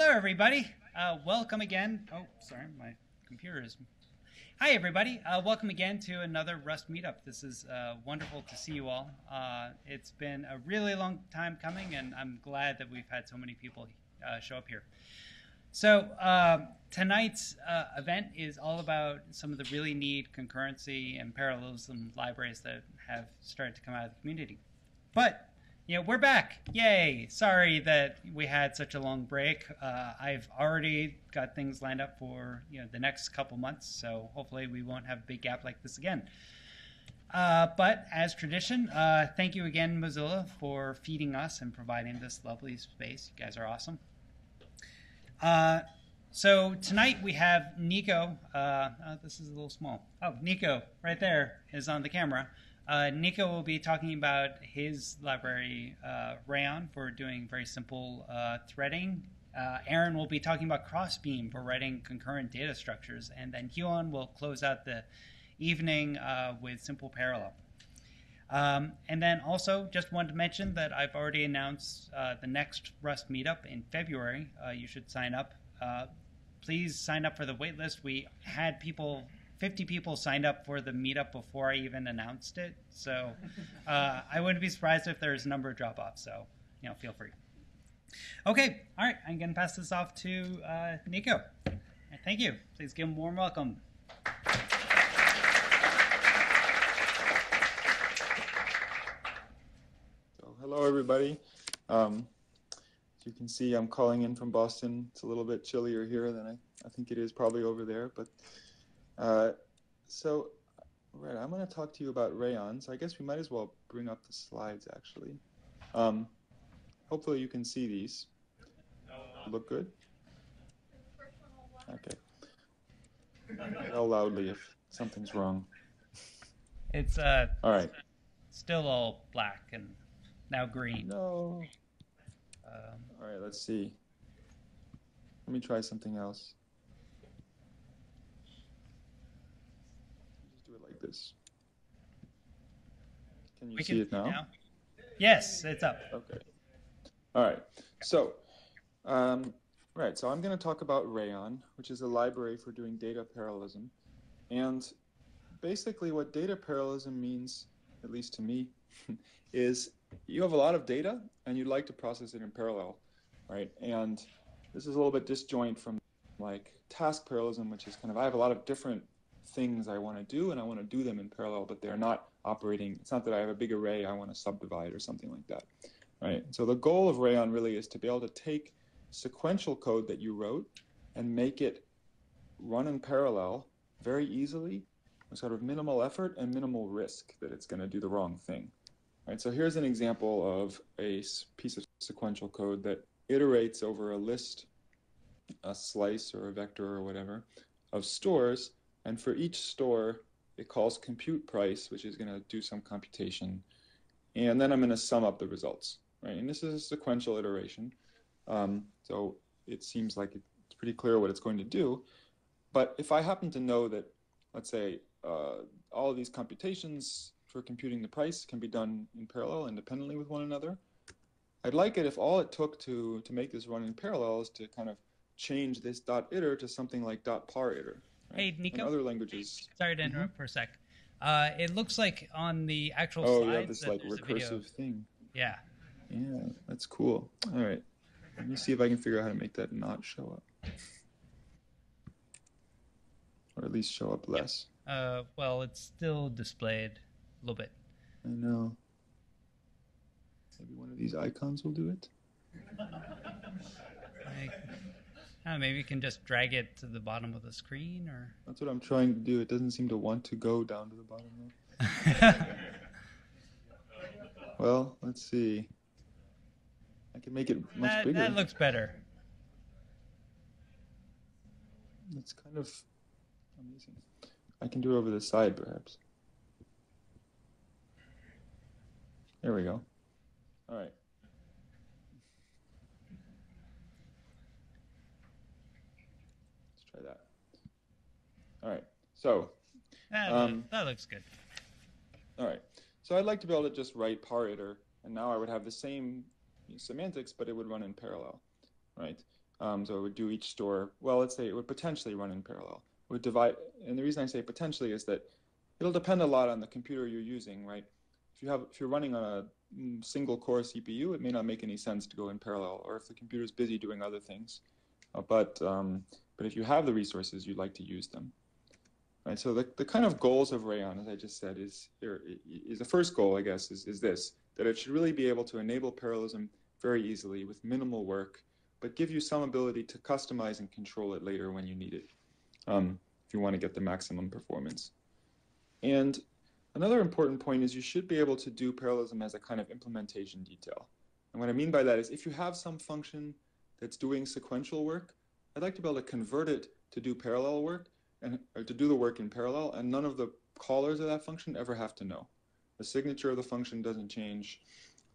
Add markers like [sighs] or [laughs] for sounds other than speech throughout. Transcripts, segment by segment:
Hello, everybody. Uh, welcome again. Oh, sorry, my computer is. Hi, everybody. Uh, welcome again to another Rust meetup. This is uh, wonderful to see you all. Uh, it's been a really long time coming, and I'm glad that we've had so many people uh, show up here. So uh, tonight's uh, event is all about some of the really neat concurrency and parallelism libraries that have started to come out of the community. But know, we're back. Yay! Sorry that we had such a long break. Uh, I've already got things lined up for you know the next couple months, so hopefully we won't have a big gap like this again. Uh, but as tradition, uh, thank you again, Mozilla, for feeding us and providing this lovely space. You guys are awesome. Uh, so tonight we have Nico. Uh, oh, this is a little small. Oh, Nico, right there, is on the camera. Uh, Nico will be talking about his library, uh, Rayon, for doing very simple uh, threading. Uh, Aaron will be talking about Crossbeam for writing concurrent data structures. And then Huon will close out the evening uh, with simple parallel. Um, and then also, just wanted to mention that I've already announced uh, the next Rust meetup in February. you should sign up. please sign up for the waitlist. We had people 50 people signed up for the meetup before I even announced it. So [laughs] uh, I wouldn't be surprised if there's a number of drop offs. So, you know, feel free. Okay, all right, I'm going to pass this off to uh, Nico. Thank you. Please give him a warm welcome. So, hello, everybody. Um, as you can see, I'm calling in from Boston. It's a little bit chillier here than I, I think it is probably over there, but uh, so, right, I'm going to talk to you about rayons. I guess we might as well bring up the slides, actually. Um, hopefully you can see these. Look good? Okay. Yell loudly if something's wrong. It's uh. All right. Still all black and now green. No. Um, all right. Let's see. Let me try something else. This. Can you we see can, it now? now? Yes, it's up. Okay. All right. So, um, right. So I'm going to talk about Rayon, which is a library for doing data parallelism, and basically what data parallelism means, at least to me, [laughs] is you have a lot of data and you'd like to process it in parallel, right? And this is a little bit disjoint from like task parallelism, which is kind of I have a lot of different things I want to do and I want to do them in parallel, but they're not operating. It's not that I have a big array I want to subdivide or something like that, right? So the goal of Rayon really is to be able to take sequential code that you wrote and make it run in parallel very easily with sort of minimal effort and minimal risk that it's going to do the wrong thing. Right, so here's an example of a piece of sequential code that iterates over a list, a slice or a vector or whatever, of stores and for each store, it calls compute price, which is going to do some computation. And then I'm going to sum up the results, right? And this is a sequential iteration. Um, so it seems like it's pretty clear what it's going to do. But if I happen to know that, let's say, uh, all of these computations for computing the price can be done in parallel independently with one another, I'd like it if all it took to, to make this run in parallel is to kind of change this dot iter to something like dot par iter. Hey, Nico. In other languages. Sorry to interrupt mm-hmm. for a sec. Uh, it looks like on the actual oh, slides. Oh, yeah, this like recursive thing. Yeah. Yeah, that's cool. All right. Let me see if I can figure out how to make that not show up. Or at least show up less. Uh, well, it's still displayed a little bit. I know. Maybe one of these icons will do it. [laughs] Oh, maybe you can just drag it to the bottom of the screen, or that's what I'm trying to do. It doesn't seem to want to go down to the bottom. [laughs] Well, let's see. I can make it much that, bigger. That looks better. It's kind of amazing. I can do it over the side, perhaps. There we go. All right. All right. So that, um, that looks good. All right. So I'd like to be able to just write par iter, and now I would have the same semantics, but it would run in parallel, right? Um, so it would do each store. Well, let's say it would potentially run in parallel. It would divide, and the reason I say potentially is that it'll depend a lot on the computer you're using, right? If you have, if you're running on a single core CPU, it may not make any sense to go in parallel, or if the computer is busy doing other things. Uh, but um, but if you have the resources, you'd like to use them. Right, so the, the kind of goals of Rayon, as I just said, is, is the first goal, I guess, is, is this, that it should really be able to enable parallelism very easily with minimal work, but give you some ability to customize and control it later when you need it, um, if you want to get the maximum performance. And another important point is you should be able to do parallelism as a kind of implementation detail. And what I mean by that is if you have some function that's doing sequential work, I'd like to be able to convert it to do parallel work and to do the work in parallel, and none of the callers of that function ever have to know. The signature of the function doesn't change.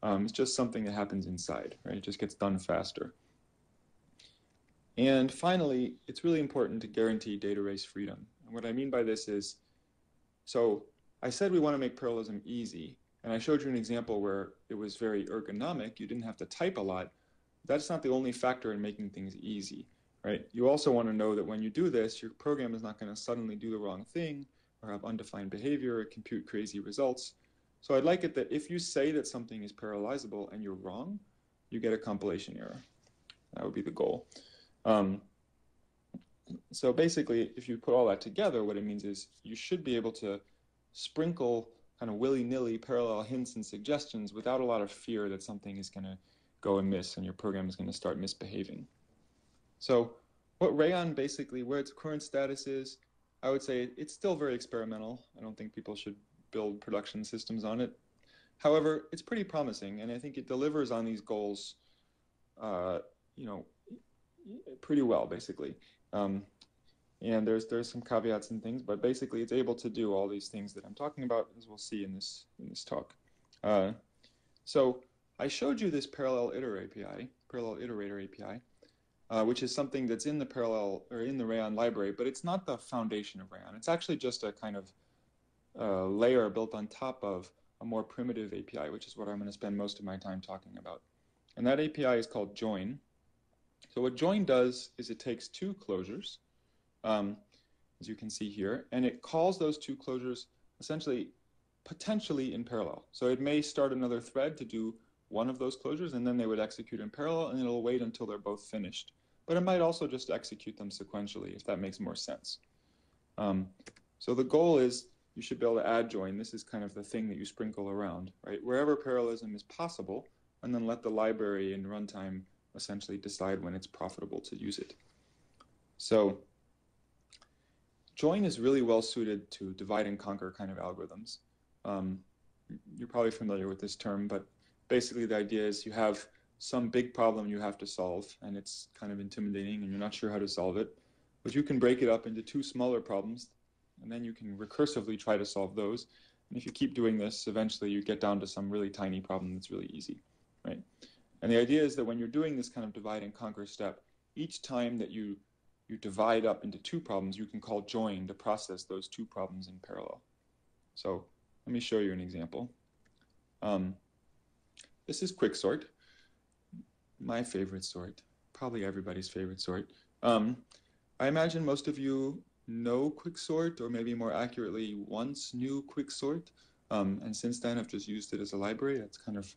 Um, it's just something that happens inside, right? It just gets done faster. And finally, it's really important to guarantee data race freedom. And what I mean by this is, so I said we want to make parallelism easy, and I showed you an example where it was very ergonomic. You didn't have to type a lot. That's not the only factor in making things easy right? You also want to know that when you do this, your program is not going to suddenly do the wrong thing or have undefined behavior or compute crazy results. So I'd like it that if you say that something is parallelizable and you're wrong, you get a compilation error. That would be the goal. Um, so basically, if you put all that together, what it means is you should be able to sprinkle kind of willy-nilly parallel hints and suggestions without a lot of fear that something is going to go amiss and your program is going to start misbehaving. So what Rayon basically, where its current status is, I would say it's still very experimental. I don't think people should build production systems on it. However, it's pretty promising, and I think it delivers on these goals, uh, you know, pretty well, basically. Um, and there's there's some caveats and things, but basically it's able to do all these things that I'm talking about, as we'll see in this in this talk. Uh, so I showed you this parallel iter API, parallel iterator API, uh, which is something that's in the parallel or in the Rayon library, but it's not the foundation of Rayon. It's actually just a kind of uh, layer built on top of a more primitive API, which is what I'm going to spend most of my time talking about. And that API is called join. So what join does is it takes two closures, um, as you can see here, and it calls those two closures essentially potentially in parallel. So it may start another thread to do one of those closures, and then they would execute in parallel, and it'll wait until they're both finished but it might also just execute them sequentially if that makes more sense. Um, so the goal is you should be able to add join. This is kind of the thing that you sprinkle around, right? Wherever parallelism is possible, and then let the library in runtime essentially decide when it's profitable to use it. So join is really well suited to divide and conquer kind of algorithms. Um, you're probably familiar with this term, but basically the idea is you have some big problem you have to solve and it's kind of intimidating and you're not sure how to solve it. But you can break it up into two smaller problems and then you can recursively try to solve those. And if you keep doing this, eventually you get down to some really tiny problem that's really easy, right? And the idea is that when you're doing this kind of divide and conquer step, each time that you you divide up into two problems, you can call join to process those two problems in parallel. So let me show you an example. Um, this is quicksort my favorite sort, probably everybody's favorite sort. Um, I imagine most of you know Quicksort, or maybe more accurately, once knew Quicksort, um, and since then I've just used it as a library. That's kind of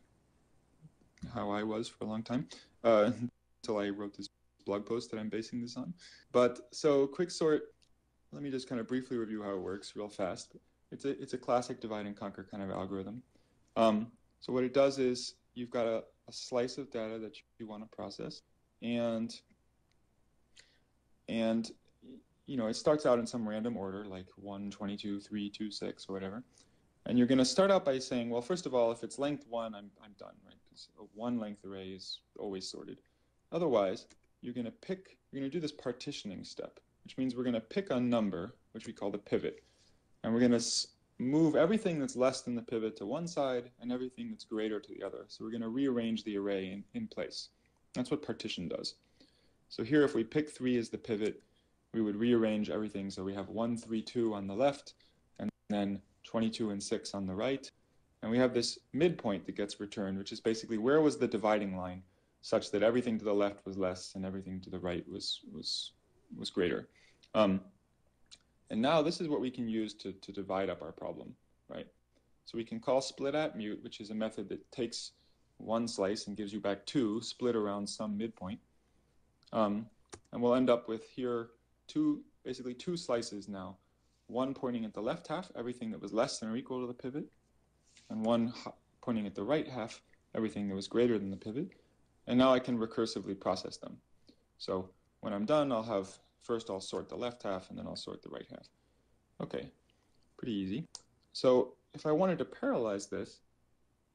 how I was for a long time, uh, until I wrote this blog post that I'm basing this on. But so Quicksort, let me just kind of briefly review how it works real fast. It's a, it's a classic divide and conquer kind of algorithm. Um, so what it does is you've got a, a slice of data that you want to process, and and you know it starts out in some random order like 1, 22, 3, 2, 6, or whatever. And you're going to start out by saying, well, first of all, if it's length 1, I'm, I'm done, right? Because a one length array is always sorted. Otherwise, you're going to pick, you're going to do this partitioning step, which means we're going to pick a number, which we call the pivot, and we're going to move everything that's less than the pivot to one side and everything that's greater to the other. So we're going to rearrange the array in, in place. That's what partition does. So here, if we pick 3 as the pivot, we would rearrange everything so we have 1, 3, 2 on the left, and then 22 and 6 on the right. And we have this midpoint that gets returned, which is basically where was the dividing line. such that everything to the left was less and everything to the right was was was greater. Um, and now this is what we can use to, to divide up our problem, right? So we can call split_at_mut, which is a method that takes one slice and gives you back two, split around some midpoint. Um, and we'll end up with here two, basically two slices now. One pointing at the left half, everything that was less than or equal to the pivot, and one pointing at the right half, everything that was greater than the pivot. And now I can recursively process them. So when I'm done, I'll have, first I'll sort the left half, and then I'll sort the right half. Okay, pretty easy. So if I wanted to parallelize this,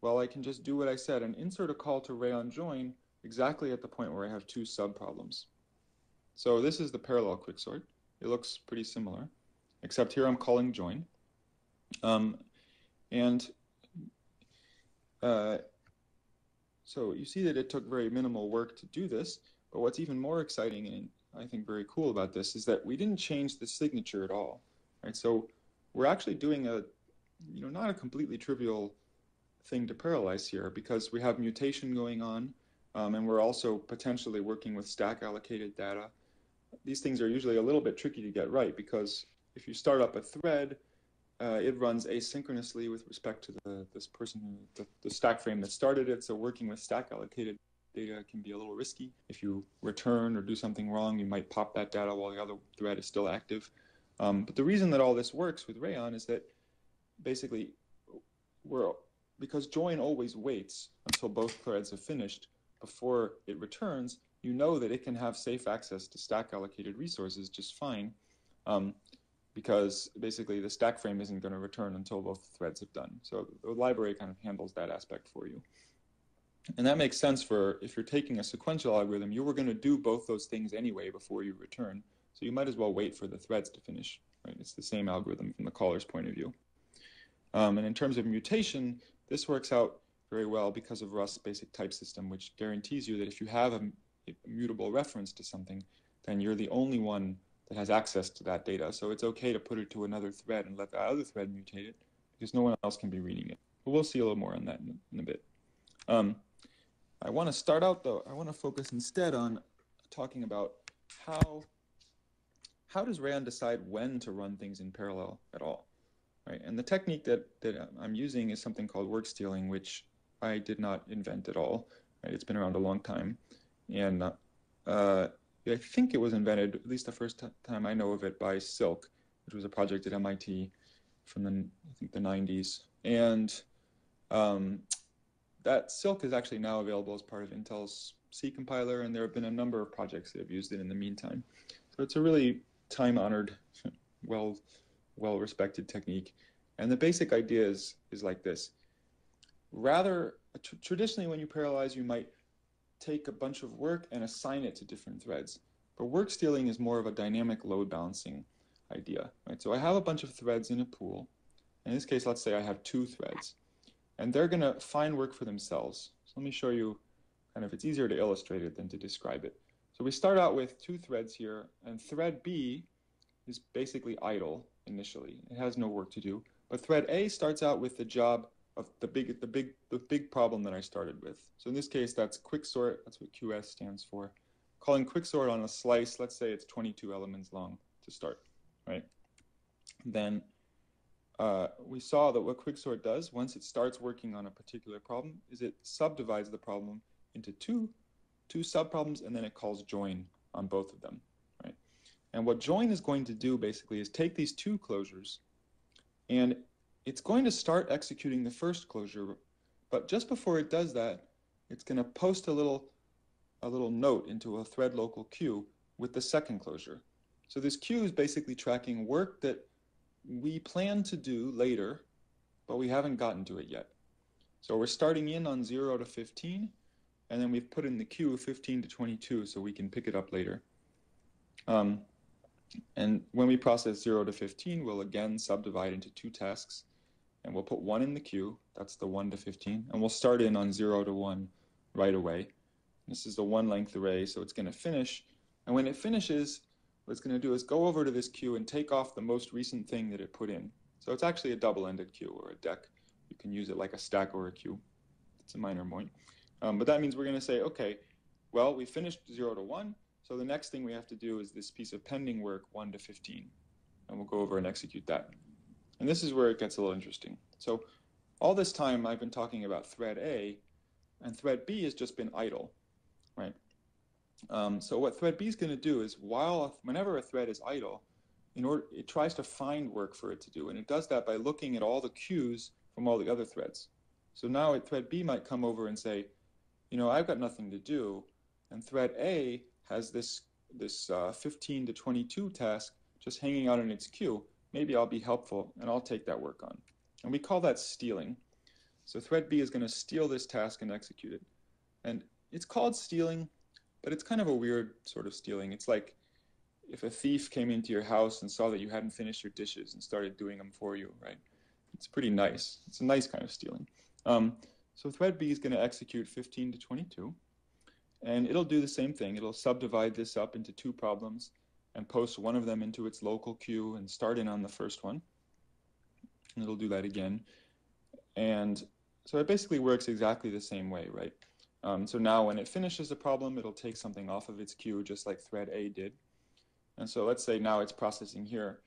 well, I can just do what I said and insert a call to Rayon join exactly at the point where I have two subproblems. So this is the parallel quicksort. It looks pretty similar, except here I'm calling join. Um, and uh, so you see that it took very minimal work to do this, but what's even more exciting and I think very cool about this is that we didn't change the signature at all. Right? So we're actually doing a, you know, not a completely trivial thing to parallelize here because we have mutation going on um, and we're also potentially working with stack allocated data. These things are usually a little bit tricky to get right because if you start up a thread, uh, it runs asynchronously with respect to the, this person, the, the stack frame that started it. So working with stack allocated data can be a little risky. If you return or do something wrong, you might pop that data while the other thread is still active. Um, but the reason that all this works with Rayon is that basically we're because join always waits until both threads have finished before it returns, you know that it can have safe access to stack allocated resources just fine um, because basically the stack frame isn't going to return until both threads have done. So the library kind of handles that aspect for you. And that makes sense for if you're taking a sequential algorithm, you were going to do both those things anyway before you return. So you might as well wait for the threads to finish. Right? It's the same algorithm from the caller's point of view. Um, and in terms of mutation, this works out very well because of Rust's basic type system, which guarantees you that if you have a, mutable reference to something, then you're the only one that has access to that data. So it's okay to put it to another thread and let the other thread mutate it because no one else can be reading it. But we'll see a little more on that in, in a bit. Um, I want to start out though, I want to focus instead on talking about how how does Rayon decide when to run things in parallel at all? Right? And the technique that, that I'm using is something called work stealing, which I did not invent at all. Right? It's been around a long time. And uh, I think it was invented, at least the first time I know of it, by Cilk, which was a project at MIT from the, I think the 90s. And um, that Cilk is actually now available as part of Intel's C compiler, and there have been a number of projects that have used it in the meantime. So it's a really time-honored, [laughs] well, well-respected technique. And the basic idea is is like this: rather, tr traditionally, when you parallelize, you might take a bunch of work and assign it to different threads. But work stealing is more of a dynamic load balancing idea, right? So I have a bunch of threads in a pool. In this case, let's say I have two threads and they're going to find work for themselves. So let me show you kind of, it's easier to illustrate it than to describe it. So we start out with two threads here, and thread B is basically idle initially. It has no work to do. But thread A starts out with the job of the big, the big, the big problem that I started with. So in this case, that's quicksort. That's what QS stands for. Calling quicksort on a slice. Let's say it's 22 elements long to start, right? Then uh, we saw that what quicksort does once it starts working on a particular problem is it subdivides the problem into two two subproblems and then it calls join on both of them right? And what join is going to do basically is take these two closures and it's going to start executing the first closure but just before it does that it's going to post a little a little note into a thread local queue with the second closure. So this queue is basically tracking work that we plan to do later, but we haven't gotten to it yet. So we're starting in on 0 to 15, and then we've put in the queue 15 to 22 so we can pick it up later. Um, and when we process 0 to 15, we'll again subdivide into two tasks, and we'll put one in the queue, that's the 1 to 15, and we'll start in on 0 to 1 right away. This is the one length array, so it's going to finish. And when it finishes, what it's going to do is go over to this queue and take off the most recent thing that it put in. So it's actually a double-ended queue or a deque. You can use it like a stack or a queue. It's a minor point. Um, but that means we're going to say, okay, well, we finished 0 to 1, so the next thing we have to do is this piece of pending work 1 to 15. And we'll go over and execute that. And this is where it gets a little interesting. So all this time I've been talking about thread A, and thread B has just been idle, right? Um, so what thread B is going to do is while whenever a thread is idle, in order it tries to find work for it to do, and it does that by looking at all the queues from all the other threads. So now thread B might come over and say, you know, I've got nothing to do, and thread A has this this uh, 15 to 22 task just hanging out in its queue. Maybe I'll be helpful and I'll take that work on. And we call that stealing. So thread B is going to steal this task and execute it. And it's called stealing, but it's kind of a weird sort of stealing. It's like if a thief came into your house and saw that you hadn't finished your dishes and started doing them for you, right? It's pretty nice. It's a nice kind of stealing. Um, so thread B is going to execute 15 to 22. And it'll do the same thing. It'll subdivide this up into two problems and post one of them into its local queue and start in on the first one. And it'll do that again. And so it basically works exactly the same way, right? Um, so now when it finishes a problem, it'll take something off of its queue just like thread A did. And so let's say now it's processing here.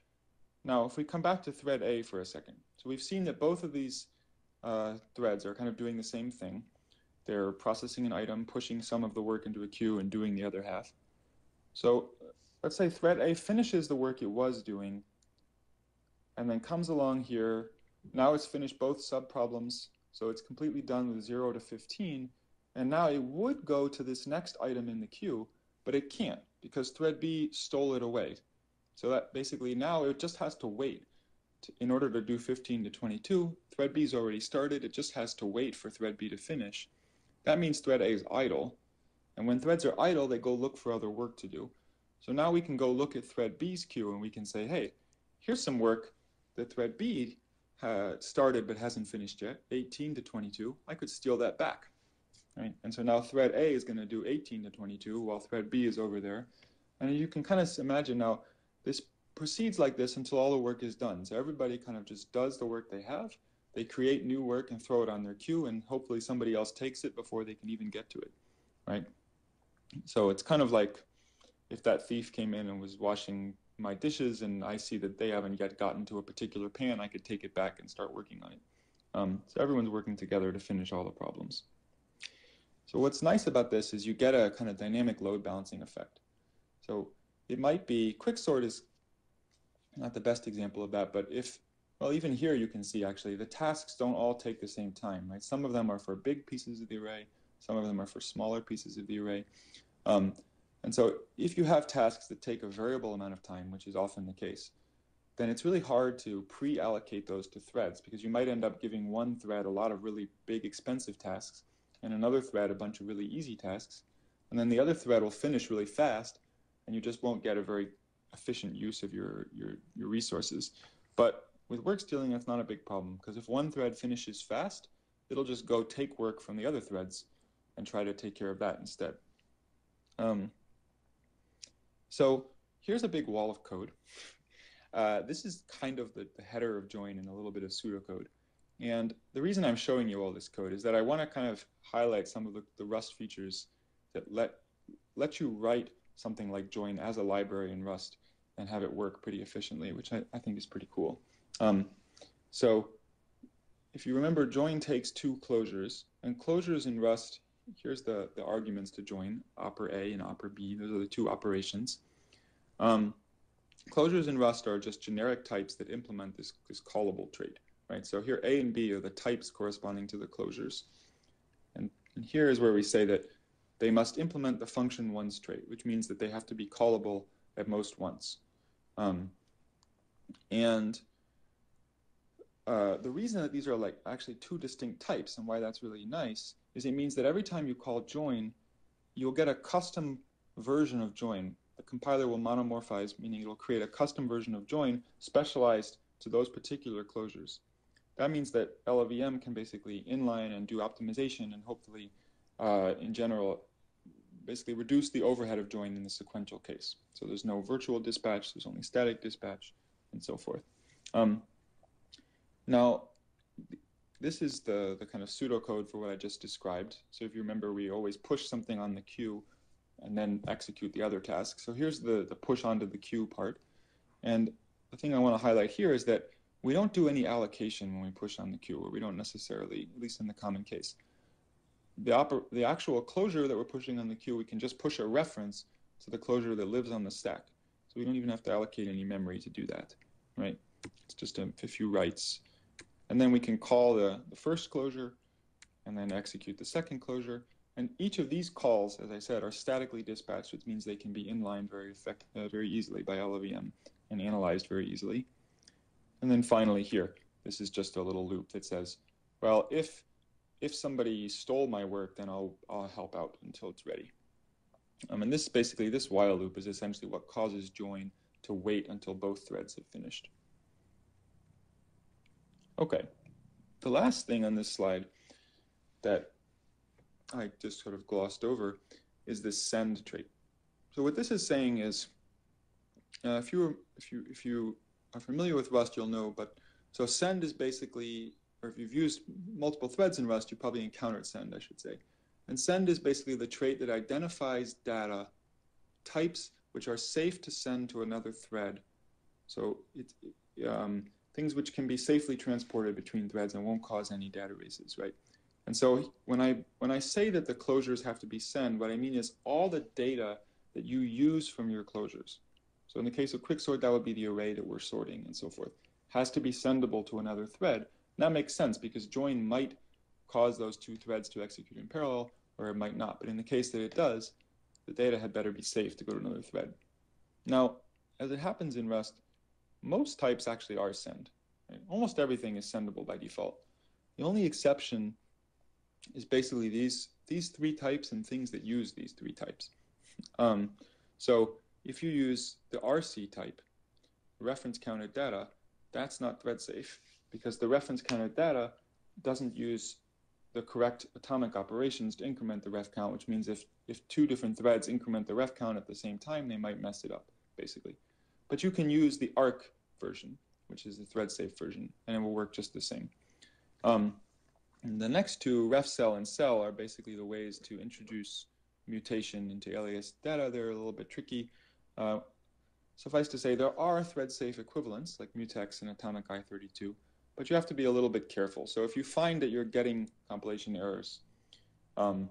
Now if we come back to thread A for a second. So we've seen that both of these uh, threads are kind of doing the same thing. They're processing an item, pushing some of the work into a queue, and doing the other half. So let's say thread A finishes the work it was doing, and then comes along here. Now it's finished both subproblems, so it's completely done with 0 to 15. And now it would go to this next item in the queue, but it can't because thread B stole it away. So that basically now it just has to wait. To, in order to do 15 to 22, thread B is already started. It just has to wait for thread B to finish. That means thread A is idle. And when threads are idle, they go look for other work to do. So now we can go look at thread B's queue and we can say, hey, here's some work that thread B started but hasn't finished yet, 18 to 22. I could steal that back. Right? And so now thread A is going to do 18 to 22 while thread B is over there. And you can kind of imagine now this proceeds like this until all the work is done. So everybody kind of just does the work they have they create new work and throw it on their queue, and hopefully somebody else takes it before they can even get to it, right? So it's kind of like if that thief came in and was washing my dishes and I see that they haven't yet gotten to a particular pan, I could take it back and start working on it. Um, so everyone's working together to finish all the problems. So what's nice about this is you get a kind of dynamic load balancing effect. So it might be, quicksort is not the best example of that, but if well, even here you can see actually the tasks don't all take the same time, right? Some of them are for big pieces of the array, some of them are for smaller pieces of the array. Um, and so if you have tasks that take a variable amount of time, which is often the case, then it's really hard to pre-allocate those to threads because you might end up giving one thread a lot of really big expensive tasks and another thread a bunch of really easy tasks. And then the other thread will finish really fast and you just won't get a very efficient use of your, your, your resources. But with work stealing, that's not a big problem because if one thread finishes fast, it'll just go take work from the other threads and try to take care of that instead. Um, so here's a big wall of code. [laughs] Uh, this is kind of the, the, header of join and a little bit of pseudocode. And the reason I'm showing you all this code is that I want to kind of highlight some of the, the Rust features that let, let you write something like join as a library in Rust and have it work pretty efficiently, which I, I think is pretty cool. Um, so if you remember, join takes two closures, and closures in Rust, here's the, the arguments to join, oper A and oper B, those are the two operations. Um, closures in Rust are just generic types that implement this, this callable trait, right? So here A and B are the types corresponding to the closures. And, and here is where we say that they must implement the function once trait, which means that they have to be callable at most once. Um, and uh, the reason that these are like actually two distinct types and why that's really nice is it means that every time you call join, you'll get a custom version of join. The compiler will monomorphize, meaning it'll create a custom version of join specialized to those particular closures. That means that LLVM can basically inline and do optimization and hopefully, uh, in general, basically reduce the overhead of join in the sequential case. So there's no virtual dispatch, there's only static dispatch, and so forth. Um, now, this is the, the kind of pseudocode for what I just described. So if you remember, we always push something on the queue and then execute the other task. So here's the, the push onto the queue part. And the thing I want to highlight here is that we don't do any allocation when we push on the queue, or we don't necessarily, at least in the common case. The, the actual closure that we're pushing on the queue, we can just push a reference to the closure that lives on the stack. So we don't even have to allocate any memory to do that, right? It's just a, a few writes. And then we can call the, the first closure and then execute the second closure. And each of these calls, as I said, are statically dispatched, which means they can be inlined very, effect, uh, very easily by LLVM and analyzed very easily. And then finally here, this is just a little loop that says, well, if if somebody stole my work, then I'll, I'll help out until it's ready. Um, and this basically, this while loop is essentially what causes join to wait until both threads have finished. Okay, the last thing on this slide that I just sort of glossed over is this send trait. So what this is saying is, uh, if you if you if you are familiar with Rust, you'll know. But so send is basically, or if you've used multiple threads in Rust, you probably encountered send, I should say. And send is basically the trait that identifies data types which are safe to send to another thread. So it, um, things which can be safely transported between threads and won't cause any data races, right? And so when I when I say that the closures have to be send, what I mean is all the data that you use from your closures. So in the case of quicksort, that would be the array that we're sorting and so forth, has to be sendable to another thread. And that makes sense because join might cause those two threads to execute in parallel, or it might not. But in the case that it does, the data had better be safe to go to another thread. Now, as it happens in Rust, most types actually are send. Right? Almost everything is sendable by default. The only exception is basically these these three types and things that use these three types. Um, so if you use the RC type, reference counted data, that's not thread safe because the reference counted data doesn't use the correct atomic operations to increment the ref count, which means if, if two different threads increment the ref count at the same time, they might mess it up, basically. But you can use the ARC version, which is the thread safe version, and it will work just the same. Um, the next two, ref cell and cell, are basically the ways to introduce mutation into alias data. They're a little bit tricky. Uh, suffice to say, there are thread safe equivalents like mutex and atomic I32, but you have to be a little bit careful. So if you find that you're getting compilation errors um,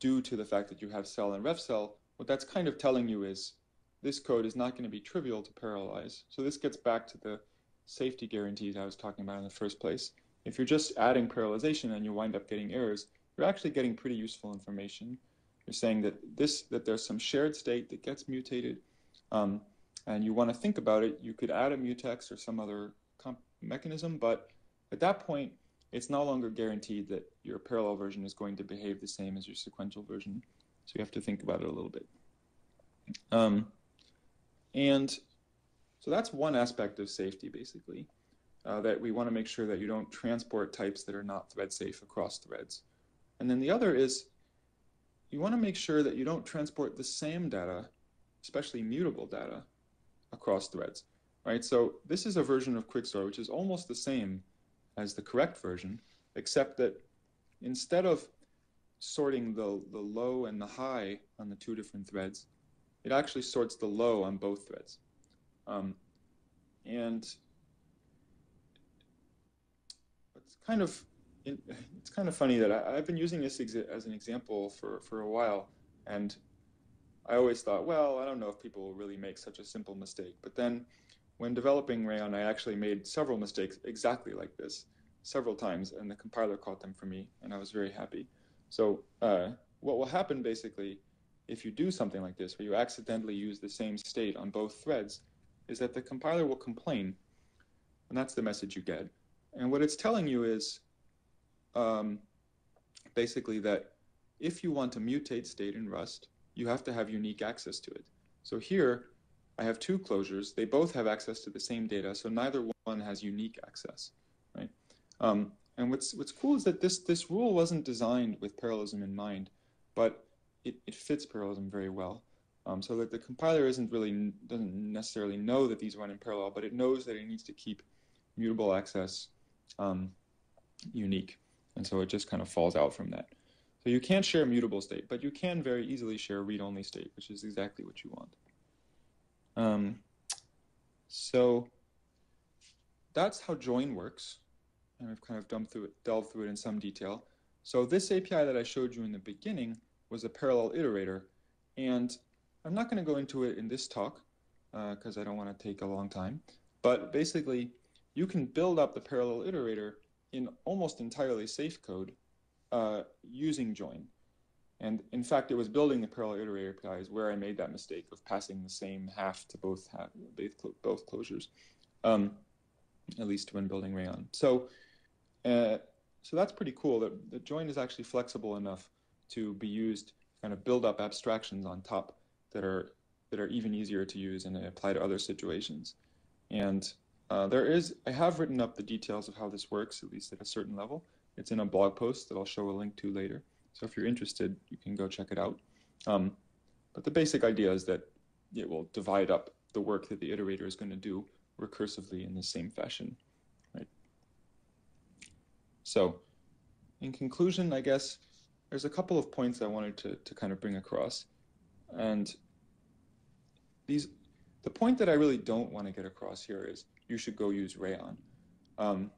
due to the fact that you have cell and ref cell, what that's kind of telling you is this code is not going to be trivial to parallelize. So this gets back to the safety guarantees I was talking about in the first place. If you're just adding parallelization and you wind up getting errors, you're actually getting pretty useful information. You're saying that this that there's some shared state that gets mutated, um, and you want to think about it. You could add a mutex or some other mechanism, but at that point, it's no longer guaranteed that your parallel version is going to behave the same as your sequential version. So you have to think about it a little bit. Um, and so that's one aspect of safety, basically, uh, that we want to make sure that you don't transport types that are not thread safe across threads. And then the other is you want to make sure that you don't transport the same data, especially mutable data, across threads right? So this is a version of Quicksort which is almost the same as the correct version, except that instead of sorting the, the low and the high on the two different threads, it actually sorts the low on both threads. Um, and it's kind of it's kind of funny that I, have been using this as an example for, for a while, and I always thought, well, I don't know if people will really make such a simple mistake. But then when developing Rayon, I actually made several mistakes exactly like this, several times, and the compiler caught them for me, and I was very happy. So uh, what will happen basically if you do something like this, where you accidentally use the same state on both threads, is that the compiler will complain, and that's the message you get. And what it's telling you is um, basically that if you want to mutate state in Rust, you have to have unique access to it. So here, I have two closures. They both have access to the same data, so neither one has unique access, right? Um, and what's what's cool is that this this rule wasn't designed with parallelism in mind, but it, it fits parallelism very well. Um, so that the compiler isn't really doesn't necessarily know that these run in parallel, but it knows that it needs to keep mutable access um, unique. And so it just kind of falls out from that. So you can't share mutable state, but you can very easily share read-only state, which is exactly what you want. Um, so that's how join works. And I've kind of dumped through it, delved through it in some detail. So this API that I showed you in the beginning was a parallel iterator. And I'm not going to go into it in this talk because uh, I don't want to take a long time. But basically, you can build up the parallel iterator in almost entirely safe code uh, using join. And in fact, it was building the parallel iterator APIs where I made that mistake of passing the same half to both half, both, closures, um, at least when building Rayon. So, uh, so that's pretty cool that the join is actually flexible enough to be used to kind of build up abstractions on top that are that are even easier to use and apply to other situations. And uh, there is, I have written up the details of how this works, at least at a certain level. It's in a blog post that I'll show a link to later. So if you're interested, you can go check it out. Um, but the basic idea is that it will divide up the work that the iterator is going to do recursively in the same fashion. Right. So in conclusion, I guess there's a couple of points I wanted to, to kind of bring across. And these, the point that I really don't want to get across here is you should go use Rayon. Um,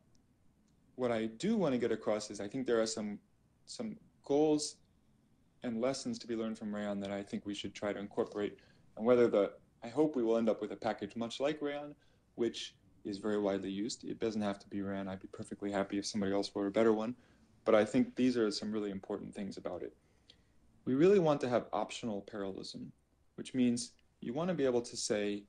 what I do want to get across is I think there are some some goals and lessons to be learned from Rayon that I think we should try to incorporate. And whether the I hope we will end up with a package much like Rayon, which is very widely used. It doesn't have to be Rayon. I'd be perfectly happy if somebody else wrote a better one. But I think these are some really important things about it. We really want to have optional parallelism, which means you want to be able to say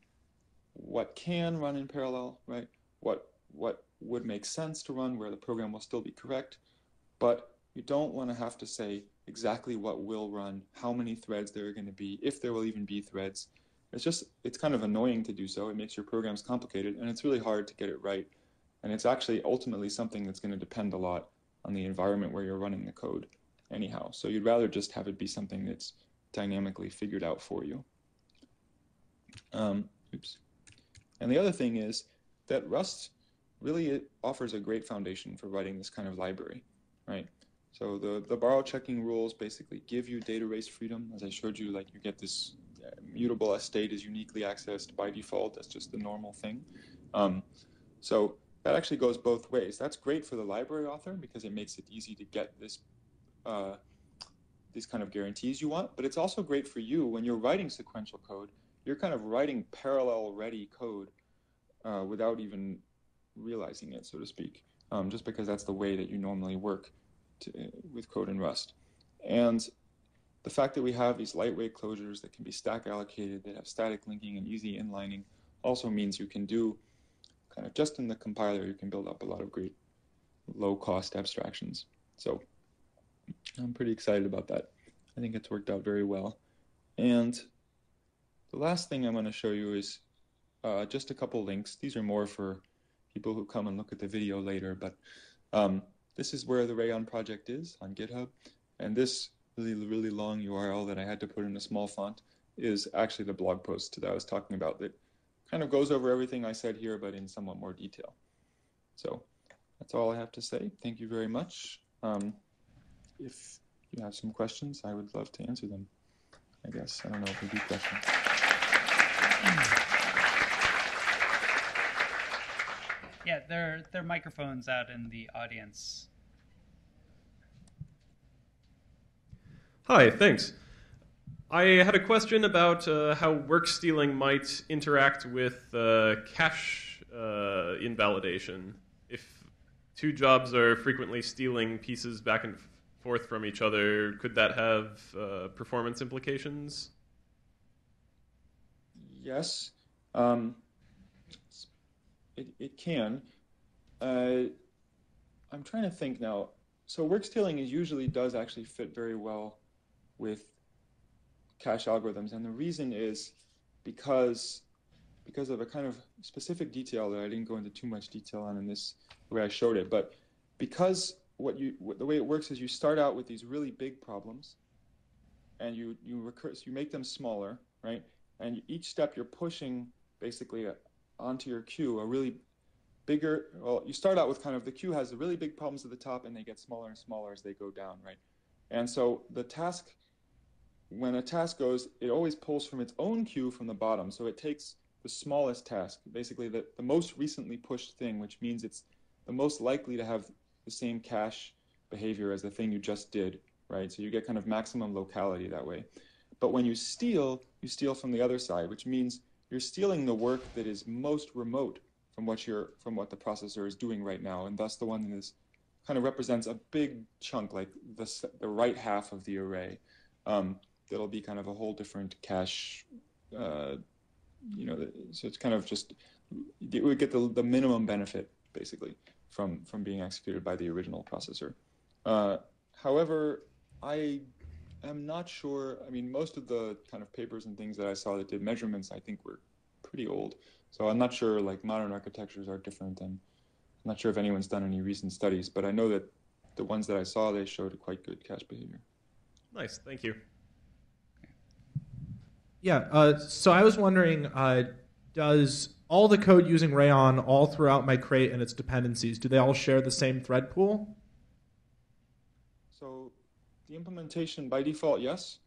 what can run in parallel, right? What what would make sense to run where the program will still be correct, but you don't want to have to say exactly what will run, how many threads there are going to be, if there will even be threads. It's just it's kind of annoying to do so. It makes your programs complicated and it's really hard to get it right. And it's actually ultimately something that's going to depend a lot on the environment where you're running the code anyhow. So you'd rather just have it be something that's dynamically figured out for you. Um, oops. And the other thing is that Rust really offers a great foundation for writing this kind of library, right? So the, the borrow checking rules basically give you data race freedom. As I showed you, like you get this uh, mutable state is uniquely accessed by default. That's just the normal thing. Um, so that actually goes both ways. That's great for the library author because it makes it easy to get this uh, these kind of guarantees you want. But it's also great for you when you're writing sequential code you're kind of writing parallel ready code uh, without even realizing it, so to speak, um, just because that's the way that you normally work to, with code in Rust. And the fact that we have these lightweight closures that can be stack allocated, that have static linking and easy inlining, also means you can do kind of just in the compiler, you can build up a lot of great low cost abstractions. So I'm pretty excited about that. I think it's worked out very well. And the last thing I'm going to show you is uh, just a couple links. These are more for people who come and look at the video later, but um, this is where the Rayon project is on GitHub. And this really, really long URL that I had to put in a small font is actually the blog post that I was talking about that kind of goes over everything I said here, but in somewhat more detail. So that's all I have to say. Thank you very much. Um, if you have some questions, I would love to answer them. I guess. I don't know if we do questions. Yeah, there, there are microphones out in the audience. Hi, thanks. I had a question about uh, how work stealing might interact with uh, cache uh, invalidation. If two jobs are frequently stealing pieces back and forth from each other, could that have uh, performance implications? Yes, um, it, it can. Uh, I'm trying to think now. So work stealing is usually does actually fit very well with cache algorithms, and the reason is because because of a kind of specific detail that I didn't go into too much detail on in this way I showed it, but because what you the way it works is you start out with these really big problems, and you you recurse you make them smaller, right? And each step you're pushing basically a, onto your queue a really bigger. Well, you start out with kind of the queue has the really big problems at the top, and they get smaller and smaller as they go down, right? And so the task, when a task goes, it always pulls from its own queue from the bottom. So it takes the smallest task, basically the, the most recently pushed thing, which means it's the most likely to have the same cache behavior as the thing you just did, right? So you get kind of maximum locality that way. But when you steal, you steal from the other side, which means you're stealing the work that is most remote from what you're from what the processor is doing right now, and thus the one that is kind of represents a big chunk, like the the right half of the array. Um, that'll be kind of a whole different cache. Uh, you know, so it's kind of just it would get the the minimum benefit basically from from being executed by the original processor. Uh, however, I am not sure. I mean, most of the kind of papers and things that I saw that did measurements, I think, were pretty old. So I'm not sure. Like modern architectures are different, and I'm not sure if anyone's done any recent studies. But I know that the ones that I saw, they showed a quite good cache behavior. Nice, thank you. Yeah. Uh, so I was wondering, uh, does all the code using Rayon all throughout my crate and its dependencies, do they all share the same thread pool? The implementation by default, yes.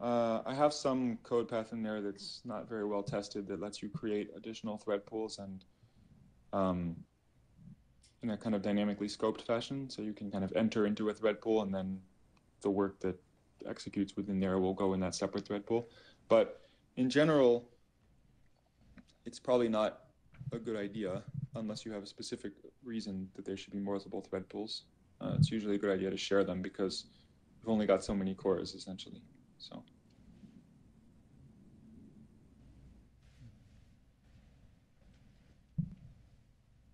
Uh, I have some code path in there that's not very well tested that lets you create additional thread pools and um, in a kind of dynamically scoped fashion. So you can kind of enter into a thread pool and then the work that executes within there will go in that separate thread pool. But in general, it's probably not a good idea unless you have a specific reason that there should be multiple thread pools. Uh, it's usually a good idea to share them because we've only got so many cores essentially. So.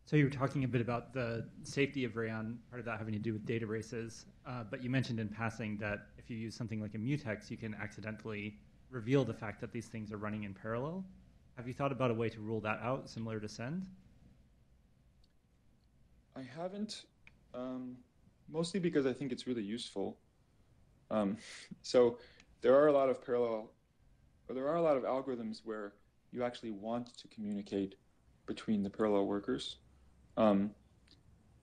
So you were talking a bit about the safety of Rayon, part of that having to do with data races, uh, but you mentioned in passing that if you use something like a mutex, you can accidentally reveal the fact that these things are running in parallel. Have you thought about a way to rule that out, similar to send? I haven't, um, mostly because I think it's really useful. Um, so there are a lot of parallel, or there are a lot of algorithms where you actually want to communicate between the parallel workers. Um,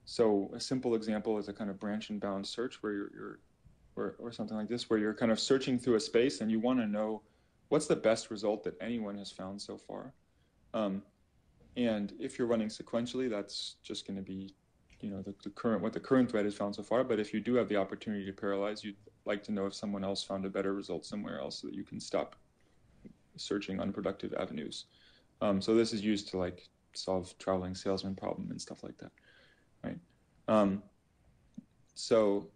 so a simple example is a kind of branch and bound search where you're, you're or, or something like this, where you're kind of searching through a space and you want to know what's the best result that anyone has found so far? Um, and if you're running sequentially, that's just going to be, you know, the, the, current what the current thread has found so far. But if you do have the opportunity to parallelize, you'd like to know if someone else found a better result somewhere else, so that you can stop searching unproductive avenues. Um, so this is used to like solve traveling salesman problem and stuff like that, right? Um, so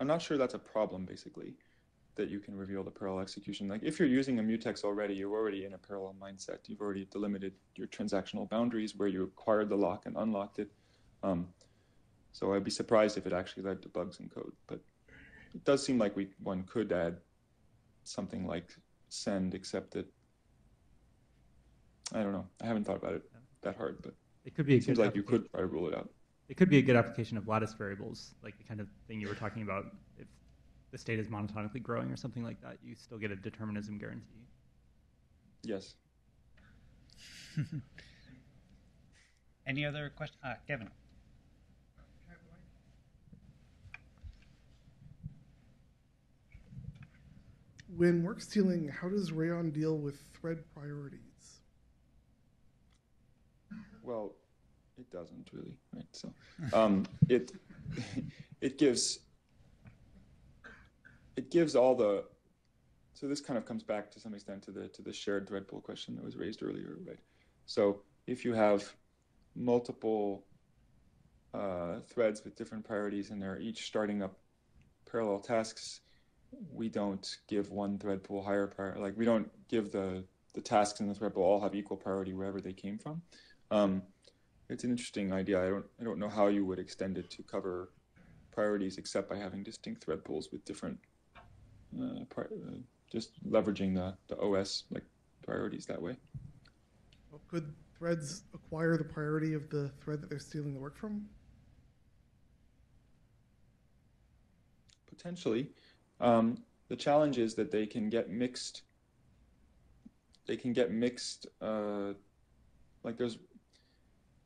I'm not sure that's a problem, basically that you can reveal the parallel execution. Like if you're using a mutex already, you're already in a parallel mindset. You've already delimited your transactional boundaries where you acquired the lock and unlocked it. Um, so I'd be surprised if it actually led to bugs in code. But it does seem like we one could add something like send, except that I don't know. I haven't thought about it that hard, but it could be. it seems like you could try to rule it out. It could be a good application of lattice variables, like the kind of thing you were talking about. If the state is monotonically growing or something like that, you still get a determinism guarantee. Yes. [laughs] Any other questions? Ah, Kevin. When work stealing, how does Rayon deal with thread priorities? Well, it doesn't really, right? So um, it [laughs] it gives it gives all the so this kind of comes back to some extent to the to the shared thread pool question that was raised earlier, right? So if you have multiple uh, threads with different priorities and they're each starting up parallel tasks, we don't give one thread pool higher priority. Like we don't give the the tasks in the thread pool all have equal priority wherever they came from. Um, it's an interesting idea. I don't I don't know how you would extend it to cover priorities except by having distinct thread pools with different uh, uh, just leveraging the, the OS like priorities that way. Well, could threads acquire the priority of the thread that they're stealing the work from? Potentially. Um, the challenge is that they can get mixed. They can get mixed. Uh, like there's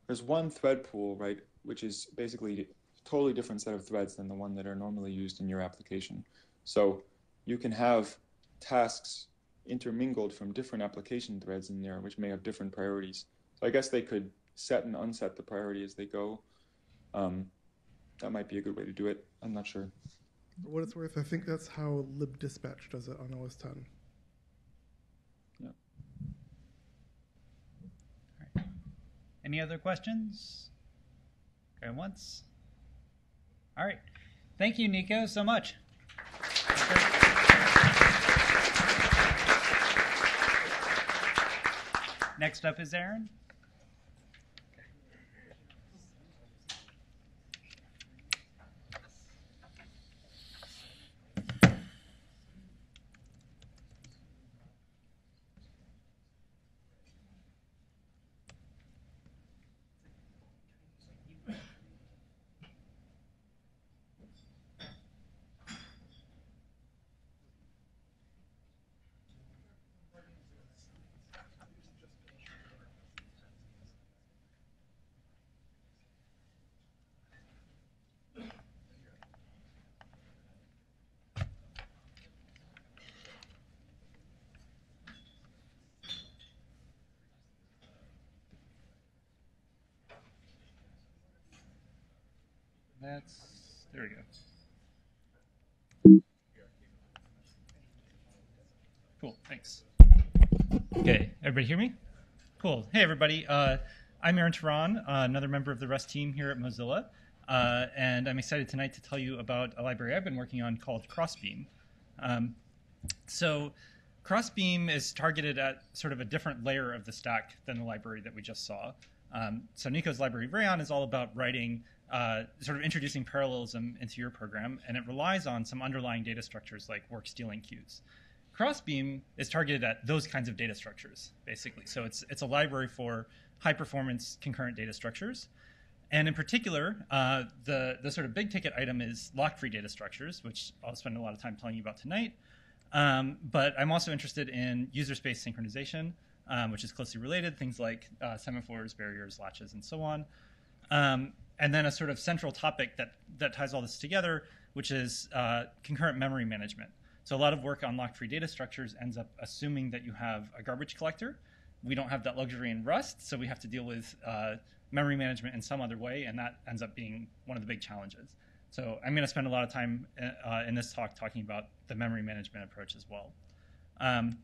there's one thread pool, right, which is basically a totally different set of threads than the one that are normally used in your application. So you can have tasks intermingled from different application threads in there, which may have different priorities. So I guess they could set and unset the priority as they go. Um, that might be a good way to do it. I'm not sure. For what it's worth, I think that's how libdispatch does it on OS 10. Yeah. Any other questions? Going once. All right. Thank you, Niko, so much. Next up is Aaron. That's there we go. Cool, thanks. Okay, everybody hear me? Cool. Hey, everybody. Uh, I'm Aaron Turon, uh, another member of the Rust team here at Mozilla, uh, and I'm excited tonight to tell you about a library I've been working on called Crossbeam. Um, so, Crossbeam is targeted at sort of a different layer of the stack than the library that we just saw. Um, so, Niko's library Rayon is all about writing uh, sort of introducing parallelism into your program, and it relies on some underlying data structures like work stealing queues. Crossbeam is targeted at those kinds of data structures, basically. So it's it's a library for high performance concurrent data structures, and in particular, uh, the the sort of big ticket item is lock free data structures, which I'll spend a lot of time telling you about tonight. Um, but I'm also interested in user space synchronization, um, which is closely related, things like uh, semaphores, barriers, latches, and so on. Um, and then a sort of central topic that, that ties all this together, which is uh, concurrent memory management. So a lot of work on lock-free data structures ends up assuming that you have a garbage collector. We don't have that luxury in Rust, so we have to deal with uh, memory management in some other way, and that ends up being one of the big challenges. So I'm going to spend a lot of time uh, in this talk talking about the memory management approach as well. Um,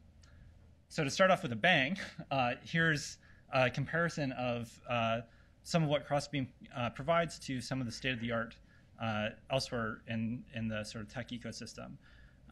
so to start off with a bang, [laughs] uh, here's a comparison of uh, some of what Crossbeam uh, provides to some of the state of the art uh, elsewhere in, in the sort of tech ecosystem.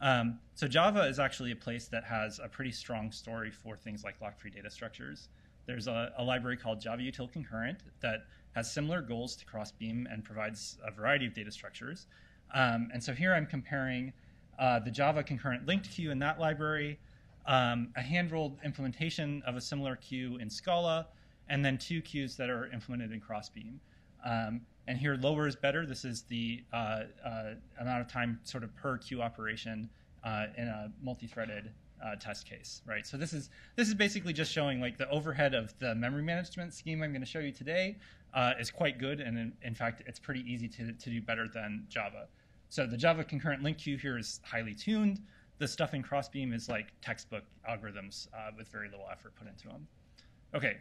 Um, so Java is actually a place that has a pretty strong story for things like lock-free data structures. There's a, a, library called Java Util Concurrent that has similar goals to Crossbeam and provides a variety of data structures. Um, and so here I'm comparing uh, the Java concurrent linked queue in that library, um, a hand-rolled implementation of a similar queue in Scala, and then two queues that are implemented in Crossbeam. Um, and here, lower is better. This is the uh, uh, amount of time sort of per queue operation uh, in a multi-threaded uh, test case, right? So this is this is basically just showing like the overhead of the memory management scheme I'm going to show you today uh, is quite good, and in, in, fact, it's pretty easy to, to do better than Java. So the Java concurrent link queue here is highly tuned. The stuff in Crossbeam is like textbook algorithms uh, with very little effort put into them. Okay,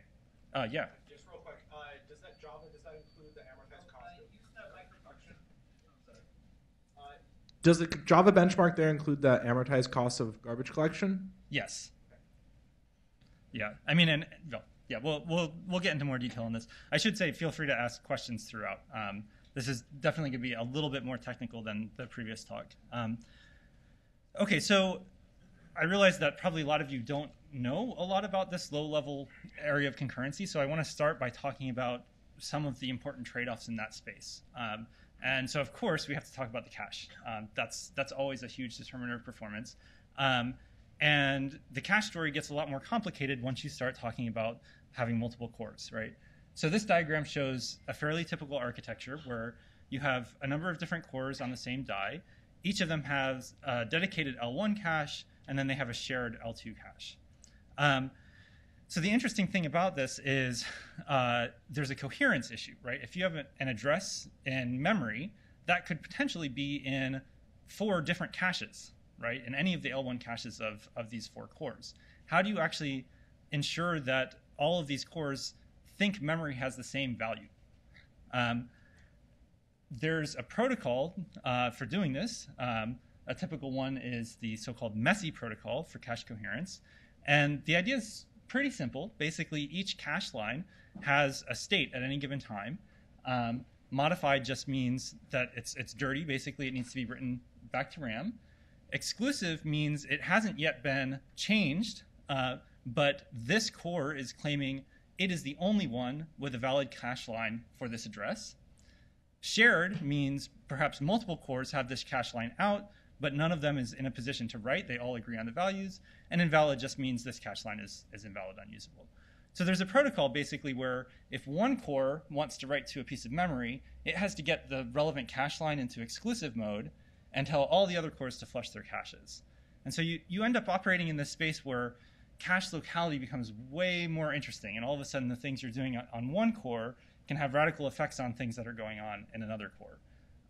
uh, yeah. Just real quick, uh, does that Java does that include the amortized cost? Of, uh, does the Java benchmark there include the amortized cost of garbage collection? Yes. Yeah, I mean, and yeah, we'll we'll we'll get into more detail on this. I should say, feel free to ask questions throughout. Um, this is definitely going to be a little bit more technical than the previous talk. Um, okay, so I realize that probably a lot of you don't know a lot about this low level area of concurrency, so I want to start by talking about some of the important trade offs in that space. Um, and so, of course, we have to talk about the cache. Um, that's, that's always a huge determiner of performance. Um, and the cache story gets a lot more complicated once you start talking about having multiple cores, right? So this diagram shows a fairly typical architecture where you have a number of different cores on the same die. Each of them has a dedicated L1 cache, and then they have a shared L2 cache. Um, so the interesting thing about this is uh, there's a coherence issue, right? If you have an address in memory, that could potentially be in four different caches, right? In any of the L1 caches of, of these four cores. How do you actually ensure that all of these cores think memory has the same value? Um, there's a protocol uh, for doing this. Um, a typical one is the so-called MESI protocol for cache coherence. And the idea is pretty simple. Basically, each cache line has a state at any given time. Um, modified just means that it's, it's dirty. Basically, it needs to be written back to RAM. Exclusive means it hasn't yet been changed, uh, but this core is claiming it is the only one with a valid cache line for this address. Shared means perhaps multiple cores have this cache line out, but none of them is in a position to write. They all agree on the values. And invalid just means this cache line is, is invalid, unusable. So there's a protocol basically where if one core wants to write to a piece of memory, it has to get the relevant cache line into exclusive mode and tell all the other cores to flush their caches. And so you, you end up operating in this space where cache locality becomes way more interesting. And all of a sudden, the things you're doing on one core can have radical effects on things that are going on in another core.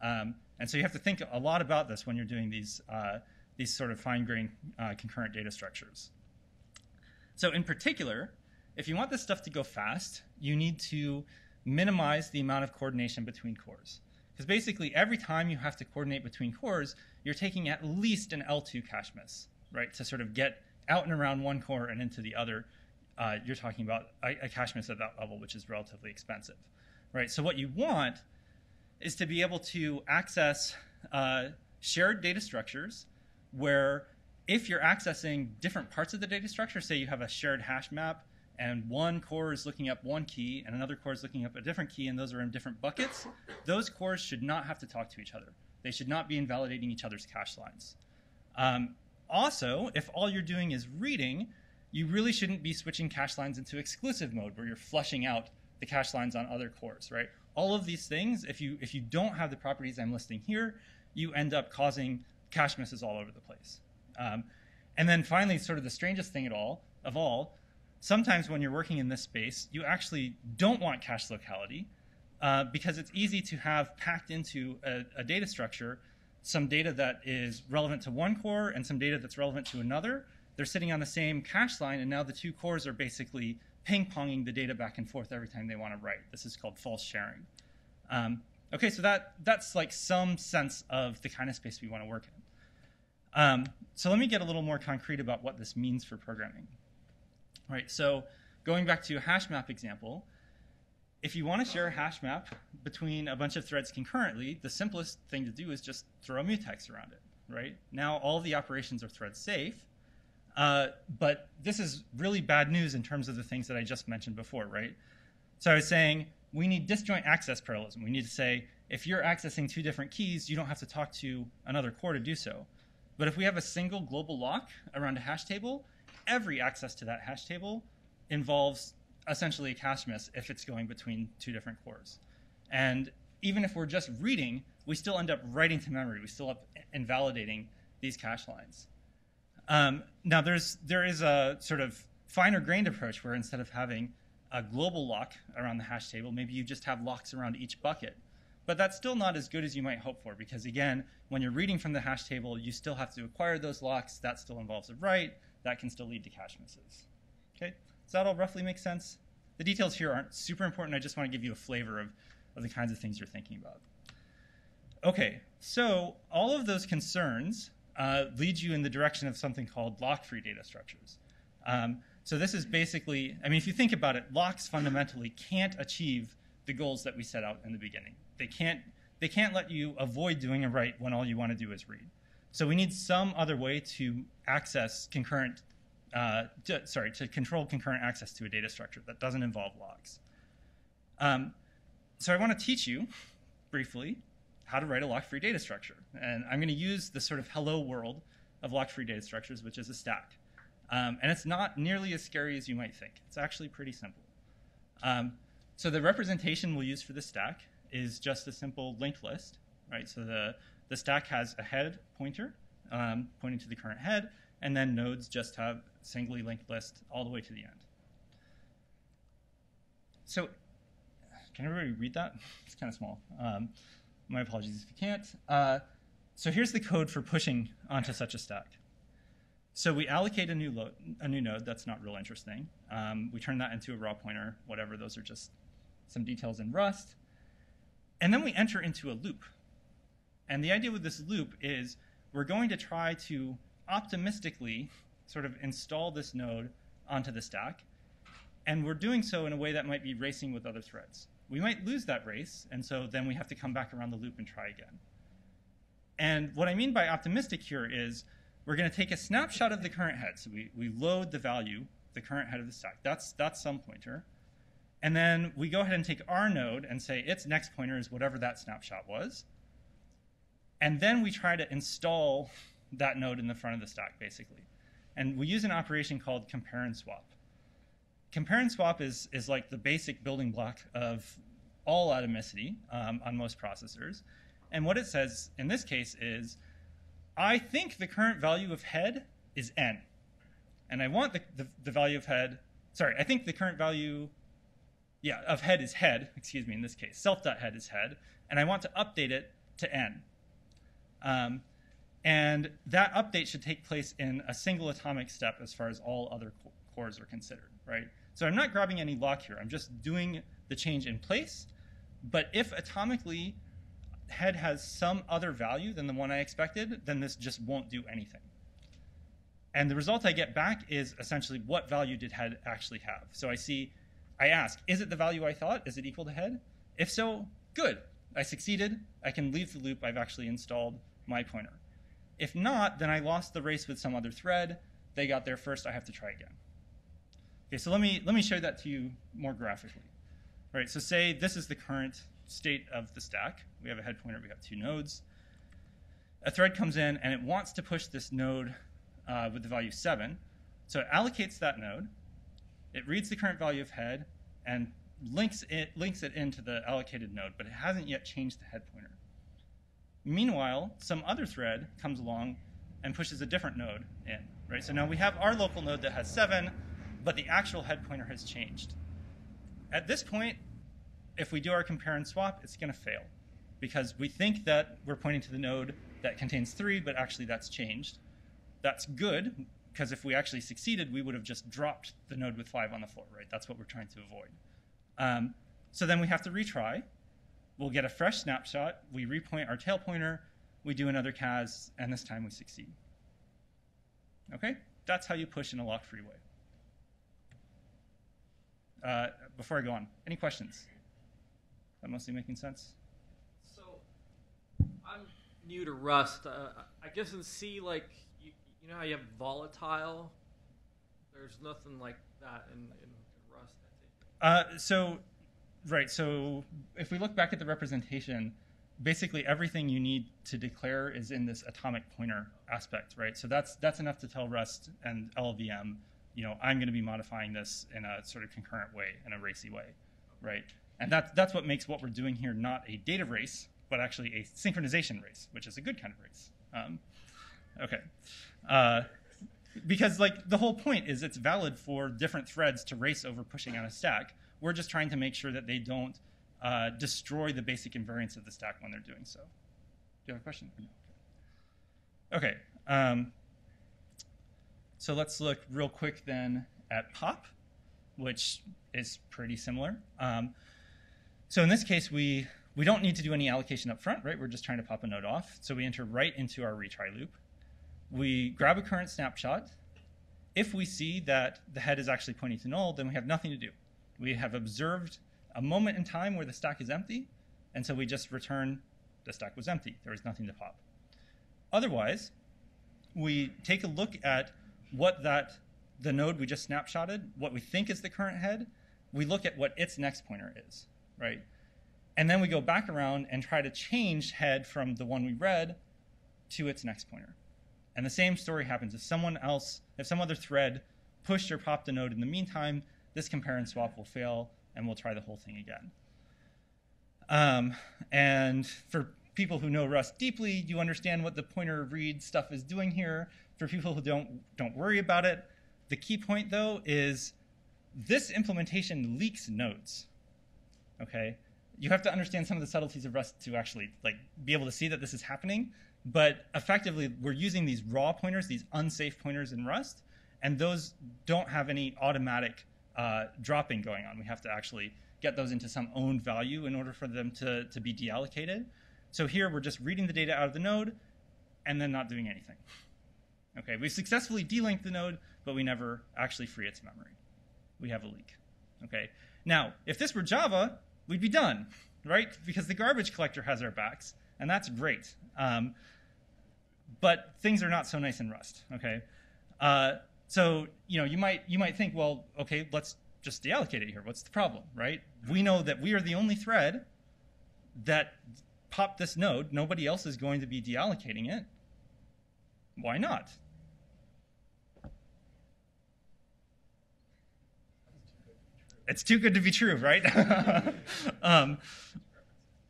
Um, and so you have to think a lot about this when you're doing these, uh, these sort of fine-grained uh, concurrent data structures. So in particular, if you want this stuff to go fast, you need to minimize the amount of coordination between cores. Because basically, every time you have to coordinate between cores, you're taking at least an L2 cache miss, right, to sort of get out and around one core and into the other. Uh, you're talking about a, a cache miss at that level, which is relatively expensive, right? So what you want is to be able to access uh, shared data structures where if you're accessing different parts of the data structure, say you have a shared hash map and one core is looking up one key and another core is looking up a different key and those are in different buckets, those cores should not have to talk to each other. They should not be invalidating each other's cache lines. Um, also, if all you're doing is reading, you really shouldn't be switching cache lines into exclusive mode where you're flushing out the cache lines on other cores, right? All of these things, if you if you don't have the properties I'm listing here, you end up causing cache misses all over the place. Um, and then finally, sort of the strangest thing at all of all, sometimes when you're working in this space, you actually don't want cache locality uh, because it's easy to have packed into a, a data structure some data that is relevant to one core and some data that's relevant to another. They're sitting on the same cache line, and now the two cores are basically ping-ponging the data back and forth every time they want to write. This is called false sharing. Um, okay, so that, that's like some sense of the kind of space we want to work in. Um, so let me get a little more concrete about what this means for programming. All right, so going back to a hash map example, if you want to share a hash map between a bunch of threads concurrently, the simplest thing to do is just throw a mutex around it, right? Now all the operations are thread safe, uh, but this is really bad news in terms of the things that I just mentioned before, right? So I was saying we need disjoint access parallelism. We need to say if you're accessing two different keys, you don't have to talk to another core to do so. But if we have a single global lock around a hash table, every access to that hash table involves essentially a cache miss if it's going between two different cores. And even if we're just reading, we still end up writing to memory. We still end up invalidating these cache lines. Um, now, there's there is a sort of finer grained approach where instead of having a global lock around the hash table, maybe you just have locks around each bucket. But that's still not as good as you might hope for because, again, when you're reading from the hash table, you still have to acquire those locks. That still involves a write. That can still lead to cache misses. Okay, does that all roughly make sense? The details here aren't super important. I just want to give you a flavor of, of the kinds of things you're thinking about. Okay, so all of those concerns uh, leads you in the direction of something called lock-free data structures. Um, so this is basically, I mean, if you think about it, locks fundamentally can't achieve the goals that we set out in the beginning. They can't, they can't let you avoid doing a write when all you want to do is read. So we need some other way to access concurrent, uh, to, sorry, to control concurrent access to a data structure that doesn't involve locks. Um, so I want to teach you briefly how to write a lock-free data structure. And I'm going to use the sort of hello world of lock-free data structures, which is a stack. Um, and it's not nearly as scary as you might think. It's actually pretty simple. Um, so the representation we'll use for the stack is just a simple linked list, right? So the, the stack has a head pointer um, pointing to the current head, and then nodes just have singly linked list all the way to the end. so can everybody read that? [laughs] It's kind of small. My apologies if you can't. Uh, so here's the code for pushing onto such a stack. So we allocate a new, lo- a new node. That's not real interesting. Um, we turn that into a raw pointer, whatever. Those are just some details in Rust. And then we enter into a loop. And the idea with this loop is we're going to try to optimistically sort of install this node onto the stack. And we're doing so in a way that might be racing with other threads. We might lose that race, and so then we have to come back around the loop and try again. And what I mean by optimistic here is we're going to take a snapshot of the current head. So we, we load the value, the current head of the stack. That's, that's some pointer. And then we go ahead and take our node and say its next pointer is whatever that snapshot was. And then we try to install that node in the front of the stack, basically. And we use an operation called compare and swap. Compare and swap is, is like the basic building block of all atomicity um, on most processors. And what it says in this case is, I think the current value of head is n. And I want the, the, the value of head, sorry, I think the current value yeah, of head is head, excuse me, in this case. Self.head is head, and I want to update it to n. Um, and that update should take place in a single atomic step as far as all other co- cores are considered, right? So I'm not grabbing any lock here. I'm just doing the change in place. But if atomically head has some other value than the one I expected, then this just won't do anything. And the result I get back is essentially what value did head actually have. So I see, I ask, is it the value I thought? Is it equal to head? If so, good. I succeeded. I can leave the loop. I've actually installed my pointer. If not, then I lost the race with some other thread. They got there first. I have to try again. Okay, so let me let me show that to you more graphically. All right, so say this is the current state of the stack. We have a head pointer. We have two nodes. A thread comes in and it wants to push this node uh, with the value seven. So it allocates that node. It reads the current value of head and links it links it into the allocated node, but it hasn't yet changed the head pointer. Meanwhile, some other thread comes along and pushes a different node in, right? So now we have our local node that has seven, but the actual head pointer has changed. At this point, if we do our compare and swap, it's going to fail because we think that we're pointing to the node that contains three, but actually that's changed. That's good because if we actually succeeded, we would have just dropped the node with five on the floor, right? That's what we're trying to avoid. Um, so then we have to retry. We'll get a fresh snapshot. We repoint our tail pointer. We do another cas, and this time we succeed. Okay? That's how you push in a lock-free way. Uh, before I go on, any questions? That mostly making sense? So, I'm new to Rust. Uh, I guess in C, like, you, you know how you have volatile? There's nothing like that in, in Rust, I think. Uh, so, right. So, if we look back at the representation, basically everything you need to declare is in this atomic pointer aspect, right? So that's that's enough to tell Rust and LLVM, you know, I'm going to be modifying this in a sort of concurrent way, in a racy way, right? And that's that's what makes what we're doing here not a data race, but actually a synchronization race, which is a good kind of race. Um, okay. Uh, because like the whole point is it's valid for different threads to race over pushing on a stack. We're just trying to make sure that they don't uh, destroy the basic invariants of the stack when they're doing so. Do you have a question? Okay. Um, so let's look real quick then at pop, which is pretty similar. Um, so in this case, we we don't need to do any allocation up front, right? We're just trying to pop a node off. So we enter right into our retry loop. We grab a current snapshot. If we see that the head is actually pointing to null, then we have nothing to do. We have observed a moment in time where the stack is empty, and so we just return the stack was empty. There was nothing to pop. Otherwise, we take a look at what that the node we just snapshotted, what we think is the current head, we look at what its next pointer is, right? And then we go back around and try to change head from the one we read to its next pointer. And the same story happens if someone else, if some other thread pushed or popped a node in the meantime, this compare and swap will fail and we'll try the whole thing again. Um, and for people who know Rust deeply, you understand what the pointer read stuff is doing here. For people who don't, don't worry about it, the key point though is this implementation leaks nodes, Okay, you have to understand some of the subtleties of Rust to actually like be able to see that this is happening. But effectively, we're using these raw pointers, these unsafe pointers in Rust, and those don't have any automatic uh, dropping going on. We have to actually get those into some owned value in order for them to, to be deallocated. So here we're just reading the data out of the node and then not doing anything. Okay, we successfully delinked the node, but we never actually free its memory. We have a leak. Okay, now if this were Java, we'd be done, right? Because the garbage collector has our backs, and that's great. Um, but things are not so nice in Rust. Okay, uh, so you know you might you might think, well, okay, let's just deallocate it here. What's the problem, right? We know that we are the only thread that popped this node. Nobody else is going to be deallocating it. Why not? It's too good to be true, right? [laughs] um,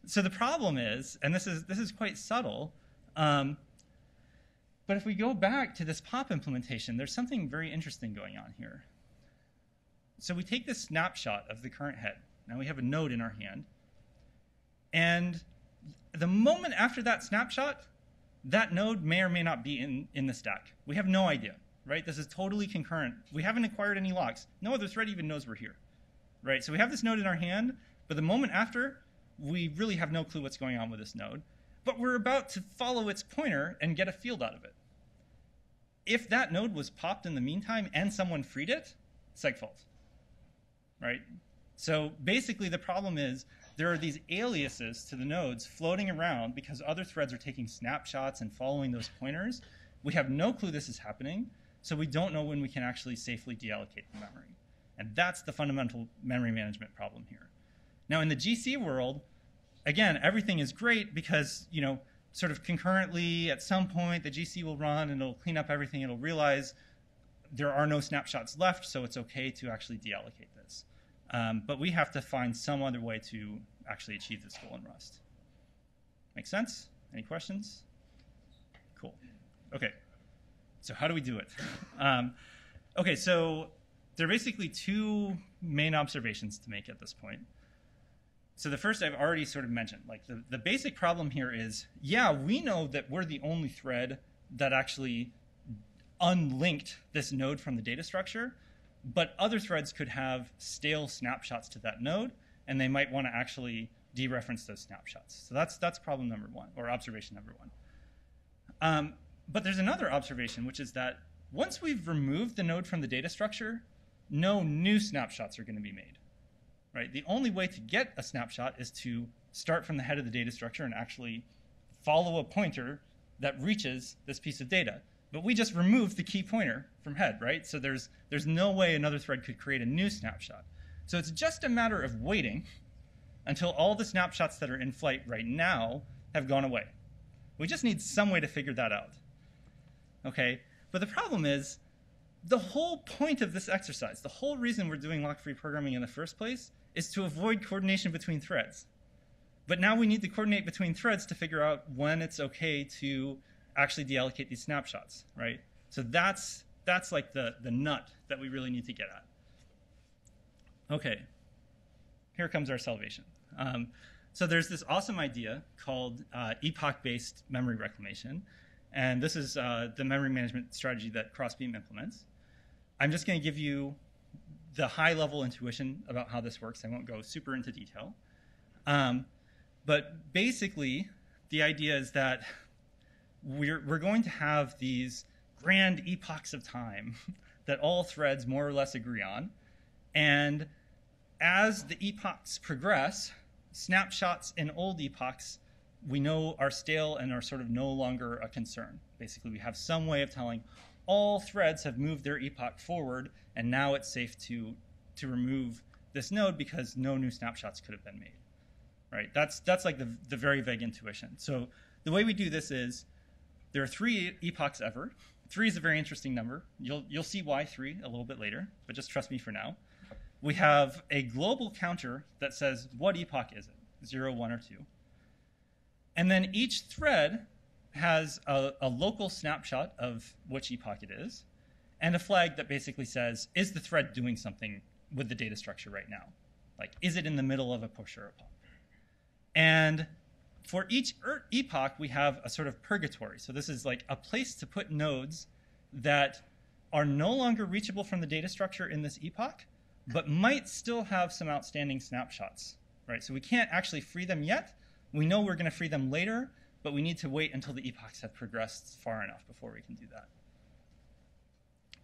so the problem is, and this is this is quite subtle, um, but if we go back to this pop implementation, there's something very interesting going on here. So we take this snapshot of the current head. Now we have a node in our hand. And the moment after that snapshot, that node may or may not be in, in the stack. We have no idea, right? This is totally concurrent. We haven't acquired any locks. No other thread even knows we're here, right? So we have this node in our hand, but the moment after, we really have no clue what's going on with this node. But we're about to follow its pointer and get a field out of it. If that node was popped in the meantime and someone freed it, segfault, right? So basically, the problem is there are these aliases to the nodes floating around because other threads are taking snapshots and following those pointers. We have no clue this is happening, so we don't know when we can actually safely deallocate the memory. And that's the fundamental memory management problem here. Now, in the GC world, again, everything is great because, you know, sort of concurrently at some point the GC will run and it'll clean up everything. It'll realize there are no snapshots left, so it's okay to actually deallocate this. Um, but we have to find some other way to actually achieve this goal in Rust. Make sense? Any questions? Cool. Okay. So how do we do it? [laughs] Um, okay, so there are basically two main observations to make at this point. So the first I've already sort of mentioned. Like the, the basic problem here is, yeah, we know that we're the only thread that actually unlinked this node from the data structure, but other threads could have stale snapshots to that node, and they might want to actually dereference those snapshots. So that's that's problem number one, or observation number one. Um, but there's another observation, which is that once we've removed the node from the data structure, no new snapshots are going to be made. Right? The only way to get a snapshot is to start from the head of the data structure and actually follow a pointer that reaches this piece of data. But we just removed the key pointer from head, right? So there's, there's no way another thread could create a new snapshot. So it's just a matter of waiting until all the snapshots that are in flight right now have gone away. We just need some way to figure that out. Okay? But the problem is, the whole point of this exercise, the whole reason we're doing lock-free programming in the first place, is to avoid coordination between threads. But now we need to coordinate between threads to figure out when it's okay to actually deallocate these snapshots, right? So that's that's like the, the nut that we really need to get at. Okay, here comes our salvation. Um, so there's this awesome idea called uh, epoch-based memory reclamation, and this is uh, the memory management strategy that Crossbeam implements. I'm just going to give you the high-level intuition about how this works. I won't go super into detail. Um, but basically, the idea is that we're, we're going to have these grand epochs of time [laughs] that all threads more or less agree on. And as the epochs progress, snapshots in old epochs we know are stale and are sort of no longer a concern. Basically, we have some way of telling all threads have moved their epoch forward, and now it's safe to, to remove this node because no new snapshots could have been made. Right? That's, that's like the, the very vague intuition. So the way we do this is there are three epochs ever. Three is a very interesting number. You'll, you'll see why three a little bit later, but just trust me for now. We have a global counter that says what epoch is it, zero, one, or two. And then each thread has a, a local snapshot of which epoch it is, and a flag that basically says, is the thread doing something with the data structure right now? Like, is it in the middle of a push or a pop? And for each er- epoch, we have a sort of purgatory. So this is like a place to put nodes that are no longer reachable from the data structure in this epoch, but might still have some outstanding snapshots, right? So we can't actually free them yet. We know we're going to free them later, but we need to wait until the epochs have progressed far enough before we can do that.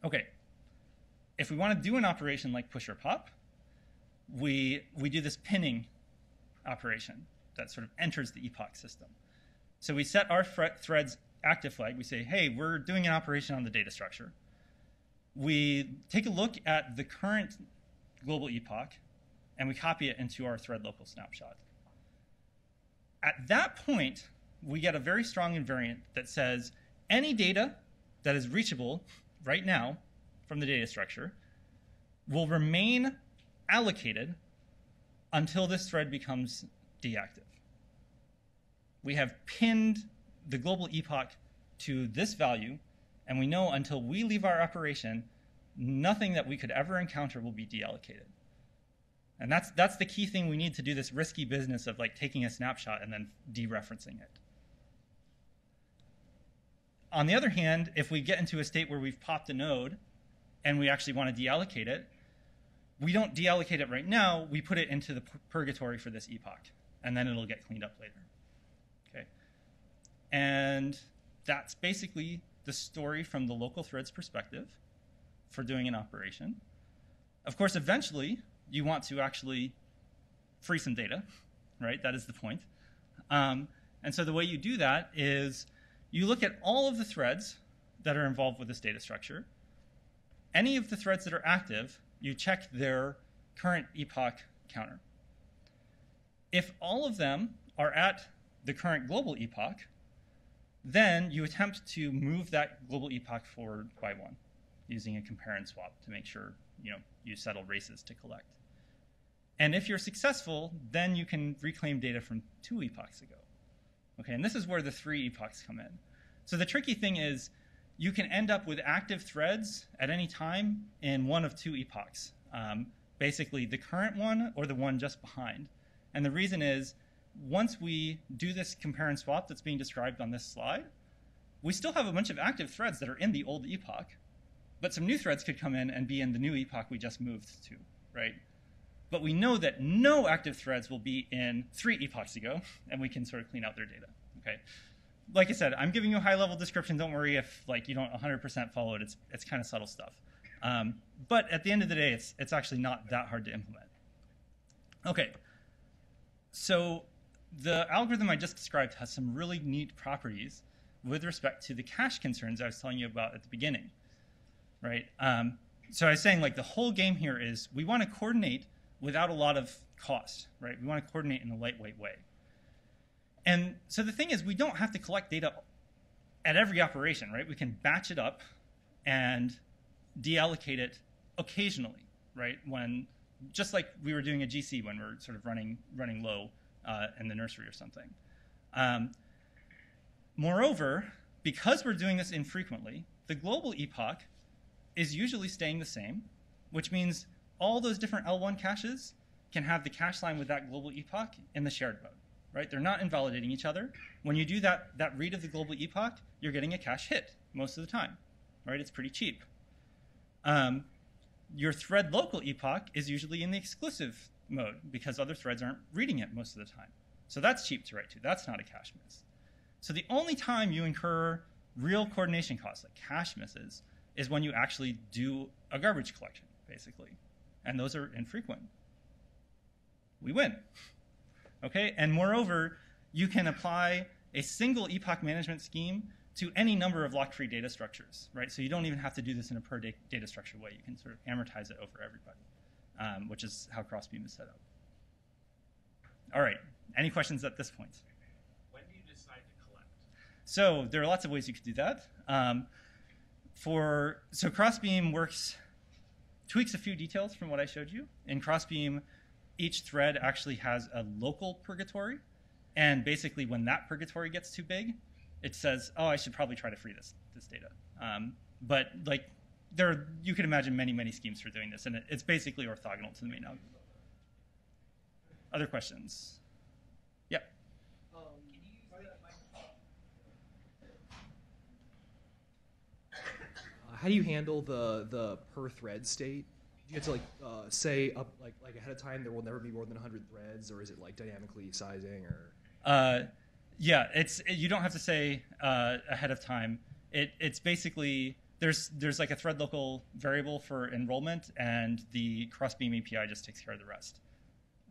Okay, if we want to do an operation like push or pop, we, we do this pinning operation that sort of enters the epoch system. So we set our thread's active flag. We say, hey, we're doing an operation on the data structure. We take a look at the current global epoch, and we copy it into our thread local snapshot. At that point, we get a very strong invariant that says any data that is reachable right now from the data structure will remain allocated until this thread becomes deactive. We have pinned the global epoch to this value, and we know until we leave our operation, nothing that we could ever encounter will be deallocated. And that's, that's the key thing we need to do this risky business of like taking a snapshot and then dereferencing it. On the other hand, if we get into a state where we've popped a node and we actually want to deallocate it, we don't deallocate it right now, we put it into the purgatory for this epoch, and then it'll get cleaned up later. Okay? And that's basically the story from the local thread's perspective for doing an operation. Of course, eventually, you want to actually free some data, right? That is the point. Um, and so the way you do that is you look at all of the threads that are involved with this data structure. Any of the threads that are active, you check their current epoch counter. If all of them are at the current global epoch, then you attempt to move that global epoch forward by one using a compare and swap to make sure you know you settle races to collect. And if you're successful, then you can reclaim data from two epochs ago. Okay, and this is where the three epochs come in. So the tricky thing is you can end up with active threads at any time in one of two epochs, um, basically the current one or the one just behind. And the reason is once we do this compare and swap that's being described on this slide, we still have a bunch of active threads that are in the old epoch, but some new threads could come in and be in the new epoch we just moved to, right? But we know that no active threads will be in three epochs ago, and we can sort of clean out their data, okay? like I said, I'm giving you a high level description. Don't worry if like you don't 100% follow it. It's it's kind of subtle stuff. Um, but at the end of the day, it's it's actually not that hard to implement. Okay. So the algorithm I just described has some really neat properties with respect to the cache concerns I was telling you about at the beginning, right? Um, so I was saying like the whole game here is we want to coordinate without a lot of cost, right? We want to coordinate in a lightweight way. And so the thing is, we don't have to collect data at every operation, right? We can batch it up and deallocate it occasionally, right? When just like we were doing a GC when we're sort of running running low uh, in the nursery or something. Um, moreover, because we're doing this infrequently, the global epoch is usually staying the same, which means all those different L1 caches can have the cache line with that global epoch in the shared mode right? They're not invalidating each other. When you do that, that read of the global epoch, you're getting a cache hit most of the time, right? It's pretty cheap. Um, your thread local epoch is usually in the exclusive mode because other threads aren't reading it most of the time. So that's cheap to write to. That's not a cache miss. So the only time you incur real coordination costs, like cache misses, is when you actually do a garbage collection, basically. And those are infrequent. We win. Okay, and moreover, you can apply a single epoch management scheme to any number of lock-free data structures, right? So you don't even have to do this in a per data structure way. You can sort of amortize it over everybody, um, which is how Crossbeam is set up. All right, any questions at this point? When do you decide to collect? So there are lots of ways you could do that. Um, for so Crossbeam works tweaks a few details from what I showed you. In Crossbeam, each thread actually has a local purgatory. And basically, when that purgatory gets too big, it says, oh, I should probably try to free this, this data. Um, but like, there, you can imagine many, many schemes for doing this, and it, it's basically orthogonal to the main algorithm. other questions? Yep. Uh, how do you handle the the per thread state? Do you have to like uh, say up like like ahead of time there will never be more than 100 threads, or is it like dynamically sizing or? Uh, yeah, it's you don't have to say uh, ahead of time. It it's basically there's there's like a thread local variable for enrollment, and the Crossbeam API just takes care of the rest.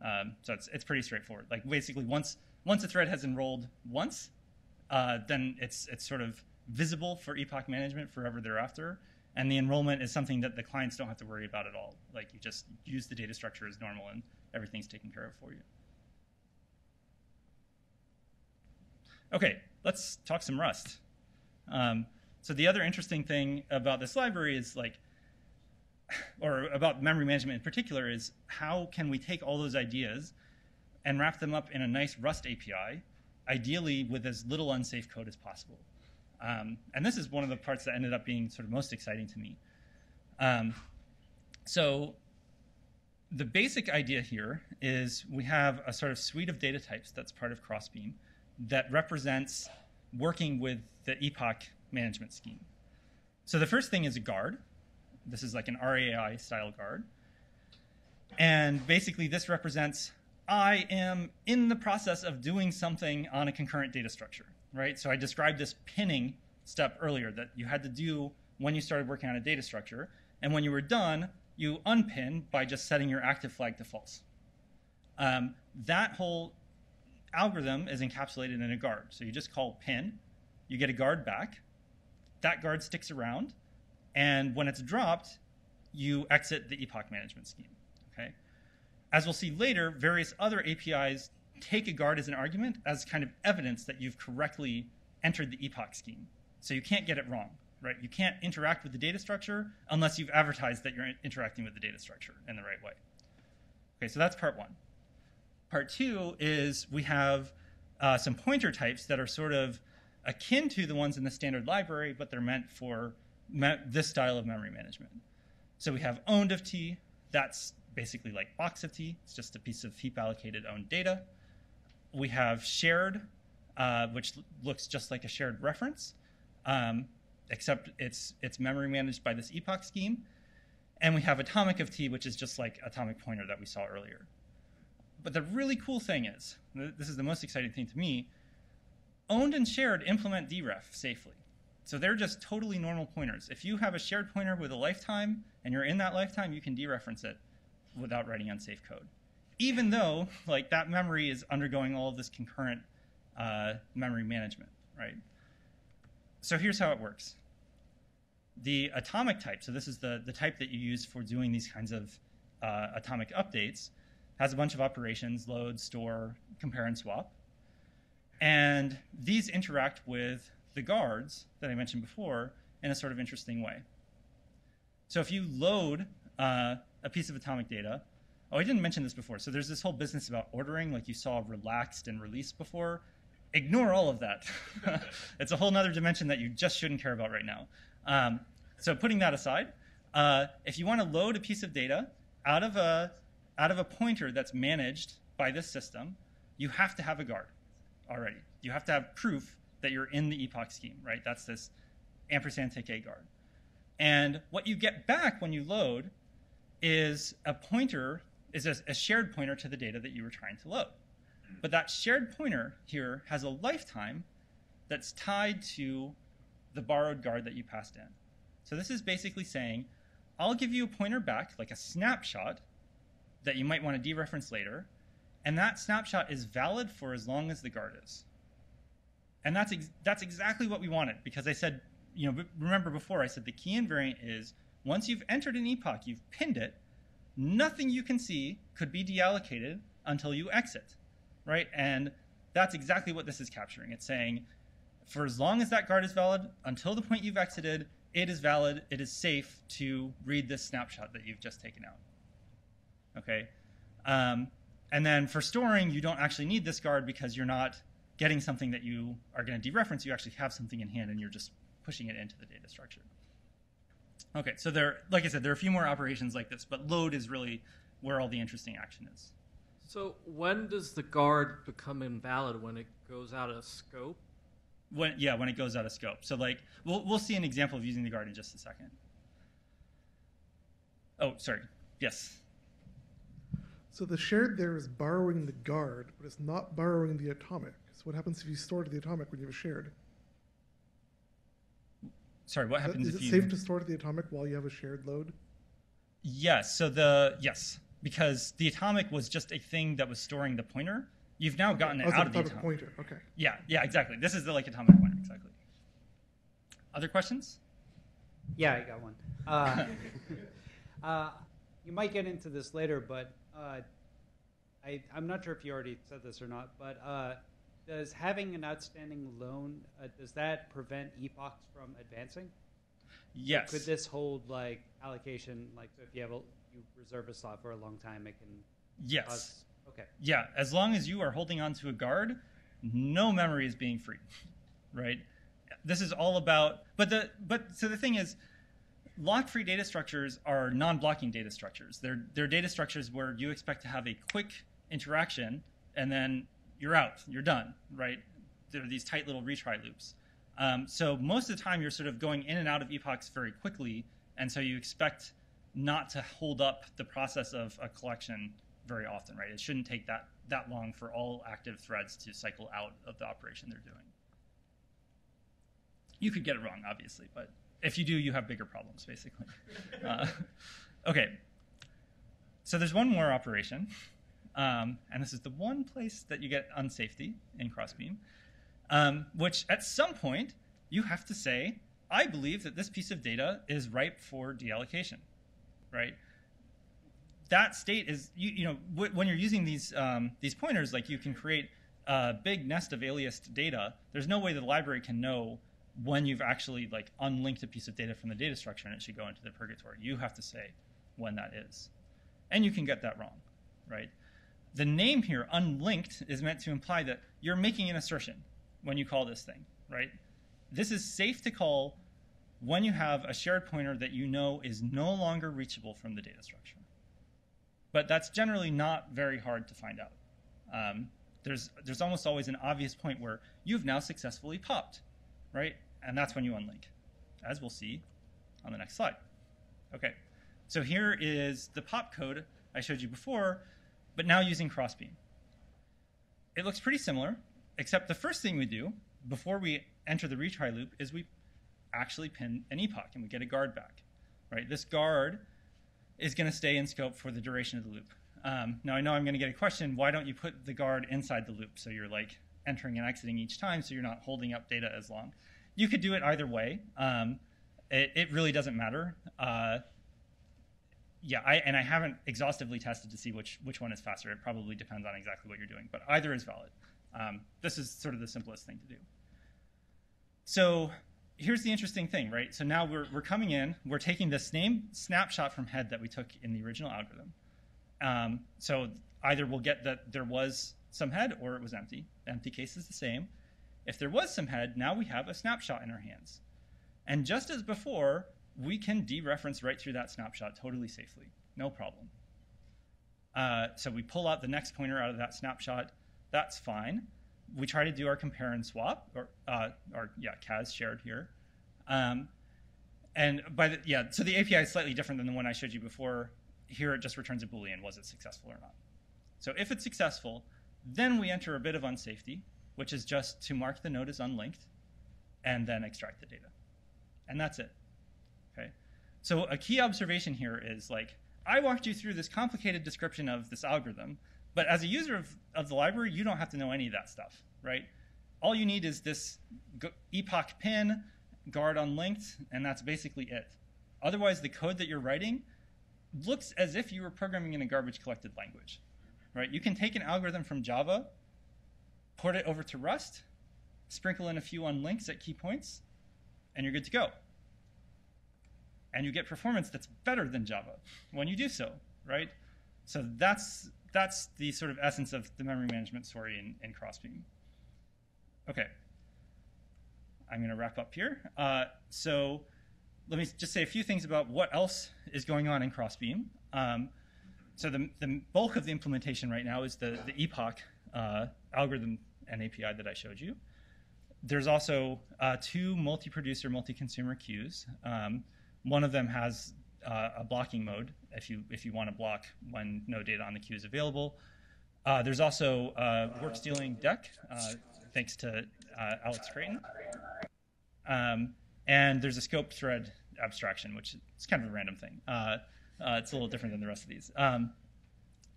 Um, so it's it's pretty straightforward. Like basically once once a thread has enrolled once, uh, then it's it's sort of visible for epoch management forever thereafter. And the enrollment is something that the clients don't have to worry about at all. Like you just use the data structure as normal, and everything's taken care of for you. Okay, let's talk some Rust. Um, so the other interesting thing about this library is like, [sighs] or about memory management in particular, is how can we take all those ideas and wrap them up in a nice Rust API, ideally with as little unsafe code as possible. Um, and this is one of the parts that ended up being sort of most exciting to me. Um, so the basic idea here is we have a sort of suite of data types that's part of Crossbeam that represents working with the epoch management scheme. So the first thing is a guard. This is like an RAII style guard. And basically, this represents I am in the process of doing something on a concurrent data structure, right? So I described this pinning step earlier that you had to do when you started working on a data structure. And when you were done, you unpin by just setting your active flag to false. Um, that whole algorithm is encapsulated in a guard. So you just call pin, you get a guard back, that guard sticks around, and when it's dropped, you exit the epoch management scheme. Okay. As we'll see later, various other APIs take a guard as an argument as kind of evidence that you've correctly entered the epoch scheme. So you can't get it wrong, right? You can't interact with the data structure unless you've advertised that you're interacting with the data structure in the right way. Okay, so that's part one. Part two is we have uh, some pointer types that are sort of akin to the ones in the standard library, but they're meant for me- this style of memory management. So we have owned of t, that's basically like box of t, it's just a piece of heap allocated owned data. We have shared, uh, which looks just like a shared reference, um, except it's, it's memory managed by this epoch scheme. And we have atomic of t, which is just like atomic pointer that we saw earlier. But the really cool thing is, this is the most exciting thing to me, owned and shared implement deref safely. So they're just totally normal pointers. If you have a shared pointer with a lifetime and you're in that lifetime, you can dereference it without writing unsafe code. Even though like that memory is undergoing all of this concurrent uh, memory management, right? So here's how it works. The atomic type, so this is the, the type that you use for doing these kinds of uh, atomic updates, has a bunch of operations, load, store, compare, and swap. And these interact with the guards that I mentioned before in a sort of interesting way. So if you load uh, a piece of atomic data, oh, I didn't mention this before. So there's this whole business about ordering, like you saw relaxed and released before. Ignore all of that. [laughs] it's a whole other dimension that you just shouldn't care about right now. Um, so putting that aside, uh, if you want to load a piece of data out of a out of a pointer that's managed by this system, you have to have a guard already. You have to have proof that you're in the epoch scheme, right? That's this ampersand take a guard. And what you get back when you load is a pointer, is a, a shared pointer to the data that you were trying to load. But that shared pointer here has a lifetime that's tied to the borrowed guard that you passed in. So this is basically saying, I'll give you a pointer back, like a snapshot, that you might want to dereference later, and that snapshot is valid for as long as the guard is. And that's ex- that's exactly what we wanted because I said, you know, remember before I said the key invariant is once you've entered an epoch, you've pinned it, nothing you can see could be deallocated until you exit, right? And that's exactly what this is capturing. It's saying for as long as that guard is valid, until the point you've exited, it is valid, it is safe to read this snapshot that you've just taken out. Okay? Um, and then for storing, you don't actually need this guard because you're not getting something that you are going to dereference. You actually have something in hand and you're just pushing it into the data structure. Okay, so there, like I said, there are a few more operations like this, but load is really where all the interesting action is. So when does the guard become invalid? When it goes out of scope? When yeah, when it goes out of scope. So like we'll we'll see an example of using the guard in just a second. Oh, sorry. Yes. So the shared there is borrowing the guard, but it's not borrowing the atomic. So what happens if you store to the atomic when you have a shared? Sorry, what Is that- happens is if it you safe to store to the atomic while you have a shared load? Yes. So the yes, because the atomic was just a thing that was storing the pointer. You've now gotten Oh, it it's out of the atomic atomic. pointer. Okay. Yeah, yeah, exactly. This is the like atomic pointer, exactly. Other questions? Yeah, I got one. Uh, [laughs] uh, you might get into this later, but uh, I, I'm not sure if you already said this or not. But uh, does having an outstanding loan uh, does that prevent epochs from advancing? Yes. Could this hold like allocation? Like, so if you have a you reserve a slot for a long time, it can. Yes. cause- okay. Yeah, as long as you are holding on to a guard, no memory is being free, right? This is all about, but the but so the thing is, lock-free data structures are non-blocking data structures. They're they're data structures where you expect to have a quick interaction and then you're out, you're done, right? There are these tight little retry loops. Um, so most of the time you're sort of going in and out of epochs very quickly, and so you expect not to hold up the process of a collection very often, right? It shouldn't take that that long for all active threads to cycle out of the operation they're doing. You could get it wrong, obviously, but if you do, you have bigger problems, basically. uh, okay. So there's one more operation, um, and this is the one place that you get unsafety in Crossbeam, um, which at some point you have to say, I believe that this piece of data is ripe for deallocation, right? That state is, you, you know, when you're using these um, these pointers, like you can create a big nest of aliased data. There's no way the library can know when you've actually like unlinked a piece of data from the data structure and it should go into the purgatory. You have to say when that is, and you can get that wrong, right? The name here, unlinked, is meant to imply that you're making an assertion when you call this thing, right? This is safe to call when you have a shared pointer that you know is no longer reachable from the data structure. But that's generally not very hard to find out. Um, there's, there's almost always an obvious point where you've now successfully popped, right? And that's when you unlink, as we'll see on the next slide. Okay, so here is the pop code I showed you before, but now using Crossbeam. It looks pretty similar, except the first thing we do before we enter the retry loop is we actually pin an epoch and we get a guard back, right? This guard is going to stay in scope for the duration of the loop. Um, now I know I'm going to get a question. Why don't you put the guard inside the loop so you're like entering and exiting each time so you're not holding up data as long? You could do it either way. Um, it, it, really doesn't matter. Uh, yeah, I, and I haven't exhaustively tested to see which which one is faster. It probably depends on exactly what you're doing, but either is valid. Um, this is sort of the simplest thing to do. So here's the interesting thing, right? So now we're, we're coming in, we're taking the same snapshot from head that we took in the original algorithm. Um, so either we'll get that there was some head or it was empty. Empty case is the same. If there was some head, now we have a snapshot in our hands. And just as before, we can dereference right through that snapshot totally safely, no problem. Uh, so we pull out the next pointer out of that snapshot, that's fine we try to do our compare and swap, or, uh, or yeah, CAS shared here. Um, and by the, yeah, so the API is slightly different than the one I showed you before. Here it just returns a Boolean, was it successful or not? So if it's successful, then we enter a bit of unsafety, which is just to mark the node as unlinked, and then extract the data. And that's it, okay? So a key observation here is like, I walked you through this complicated description of this algorithm, but as a user of, of the library, you don't have to know any of that stuff, right? All you need is this epoch pin, guard unlinked, and that's basically it. Otherwise, the code that you're writing looks as if you were programming in a garbage collected language, right? You can take an algorithm from Java, port it over to Rust, sprinkle in a few unlinks at key points, and you're good to go. And you get performance that's better than Java when you do so, right? So that's that's the sort of essence of the memory management story in, in Crossbeam. Okay, I'm going to wrap up here. Uh, so let me just say a few things about what else is going on in Crossbeam. Um, so the, the bulk of the implementation right now is the, the epoch uh, algorithm and API that I showed you. There's also uh, two multi-producer, multi-consumer queues. Um, one of them has uh, a blocking mode if you if you want to block when no data on the queue is available. Uh, there's also a work stealing deque, uh, thanks to uh, Alex Crichton. Um, and there's a scope thread abstraction, which is kind of a random thing. Uh, it's a little different than the rest of these. Um,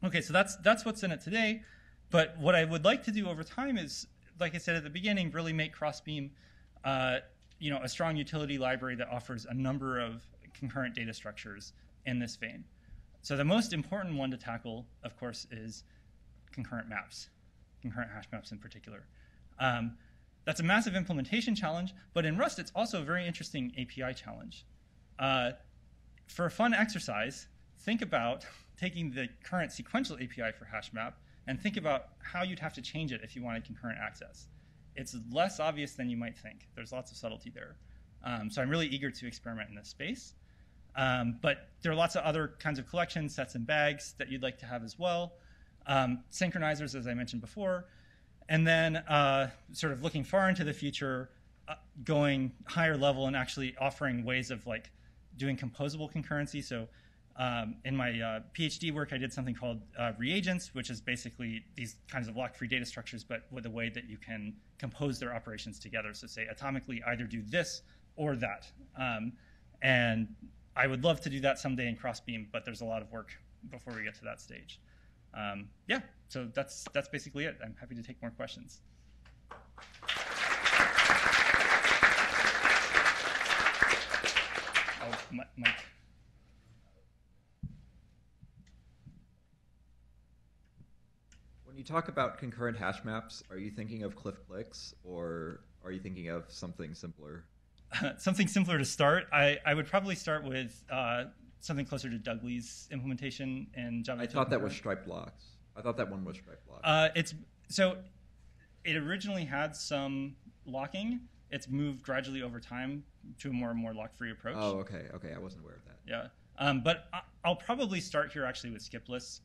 okay, so that's that's what's in it today. But what I would like to do over time is, like I said at the beginning, really make Crossbeam, uh, you know, a strong utility library that offers a number of concurrent data structures in this vein. So the most important one to tackle, of course, is concurrent maps, concurrent hash maps in particular. Um, that's a massive implementation challenge, but in Rust, it's also a very interesting API challenge. Uh, for a fun exercise, think about [laughs] taking the current sequential API for HashMap and think about how you'd have to change it if you wanted concurrent access. It's less obvious than you might think. There's lots of subtlety there. Um, so I'm really eager to experiment in this space. Um, but there are lots of other kinds of collections, sets, and bags that you'd like to have as well. Um, synchronizers, as I mentioned before. And then uh, sort of looking far into the future, uh, going higher level and actually offering ways of like doing composable concurrency. So um, in my uh, PhD work, I did something called uh, reagents, which is basically these kinds of lock-free data structures, but with a way that you can compose their operations together. So say atomically either do this or that. Um, and I would love to do that someday in Crossbeam, but there's a lot of work before we get to that stage. Um, yeah, so that's that's basically it. I'm happy to take more questions. Oh, Mike. You talk about concurrent hash maps, are you thinking of Cliff Click's or are you thinking of something simpler? [laughs] something simpler to start. I, I would probably start with uh, something closer to Doug Lea's implementation in Java. I thought that was striped blocks. I thought that one was striped blocks. Uh, it's so it originally had some locking. It's moved gradually over time to a more and more lock-free approach. Oh, okay, okay. I wasn't aware of that. Yeah, um, but I, I'll probably start here actually with skip lists,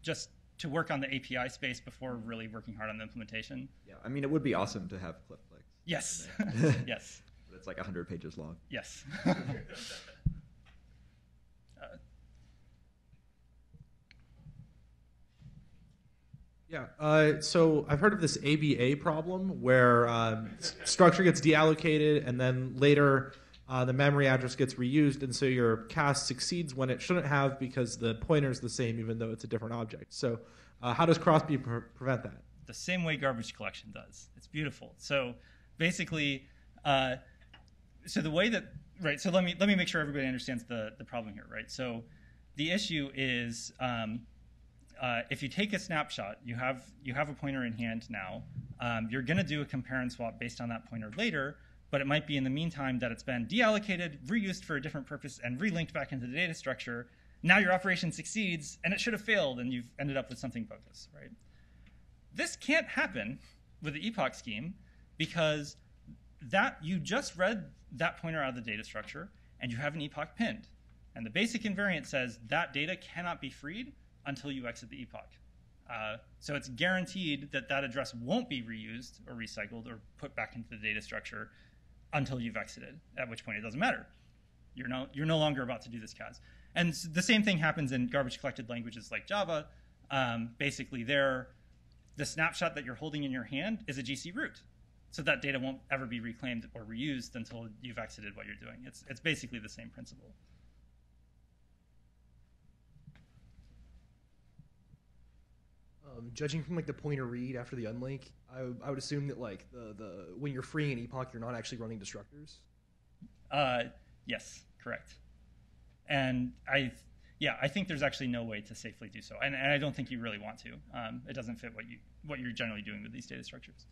just to work on the API space before really working hard on the implementation. Yeah, I mean, it would be awesome to have Cliff Click's. Yes, [laughs] [laughs] yes. But it's like 100 pages long. Yes. [laughs] Yeah. Uh, so I've heard of this ABA problem where um, structure gets deallocated and then later uh, the memory address gets reused, and so your CAS succeeds when it shouldn't have because the pointer is the same even though it's a different object. So uh, how does Crossbeam pre- prevent that? the same way garbage collection does. It's beautiful. So basically, uh, so the way that right. So let me let me make sure everybody understands the the problem here. Right. So the issue is um, uh, if you take a snapshot, you have you have a pointer in hand now. Um, you're going to do a compare and swap based on that pointer later, but it might be in the meantime that it's been deallocated, reused for a different purpose, and relinked back into the data structure. Now your operation succeeds, and it should have failed, and you've ended up with something bogus, right? This can't happen with the epoch scheme because that you just read that pointer out of the data structure, and you have an epoch pinned. And the basic invariant says that data cannot be freed until you exit the epoch. Uh, so it's guaranteed that that address won't be reused or recycled or put back into the data structure until you've exited, at which point it doesn't matter. You're no, you're no longer about to do this CAS. And the same thing happens in garbage collected languages like Java. Um, basically, there, the snapshot that you're holding in your hand is a GC root. So that data won't ever be reclaimed or reused until you've exited what you're doing. It's, it's basically the same principle. Um, judging from like the pointer read after the unlink, I, w- I would assume that like the, the when you're freeing an epoch, you're not actually running destructors. Uh, yes, correct. And I, yeah, I think there's actually no way to safely do so, and, and I don't think you really want to. Um, it doesn't fit what you what you're generally doing with these data structures.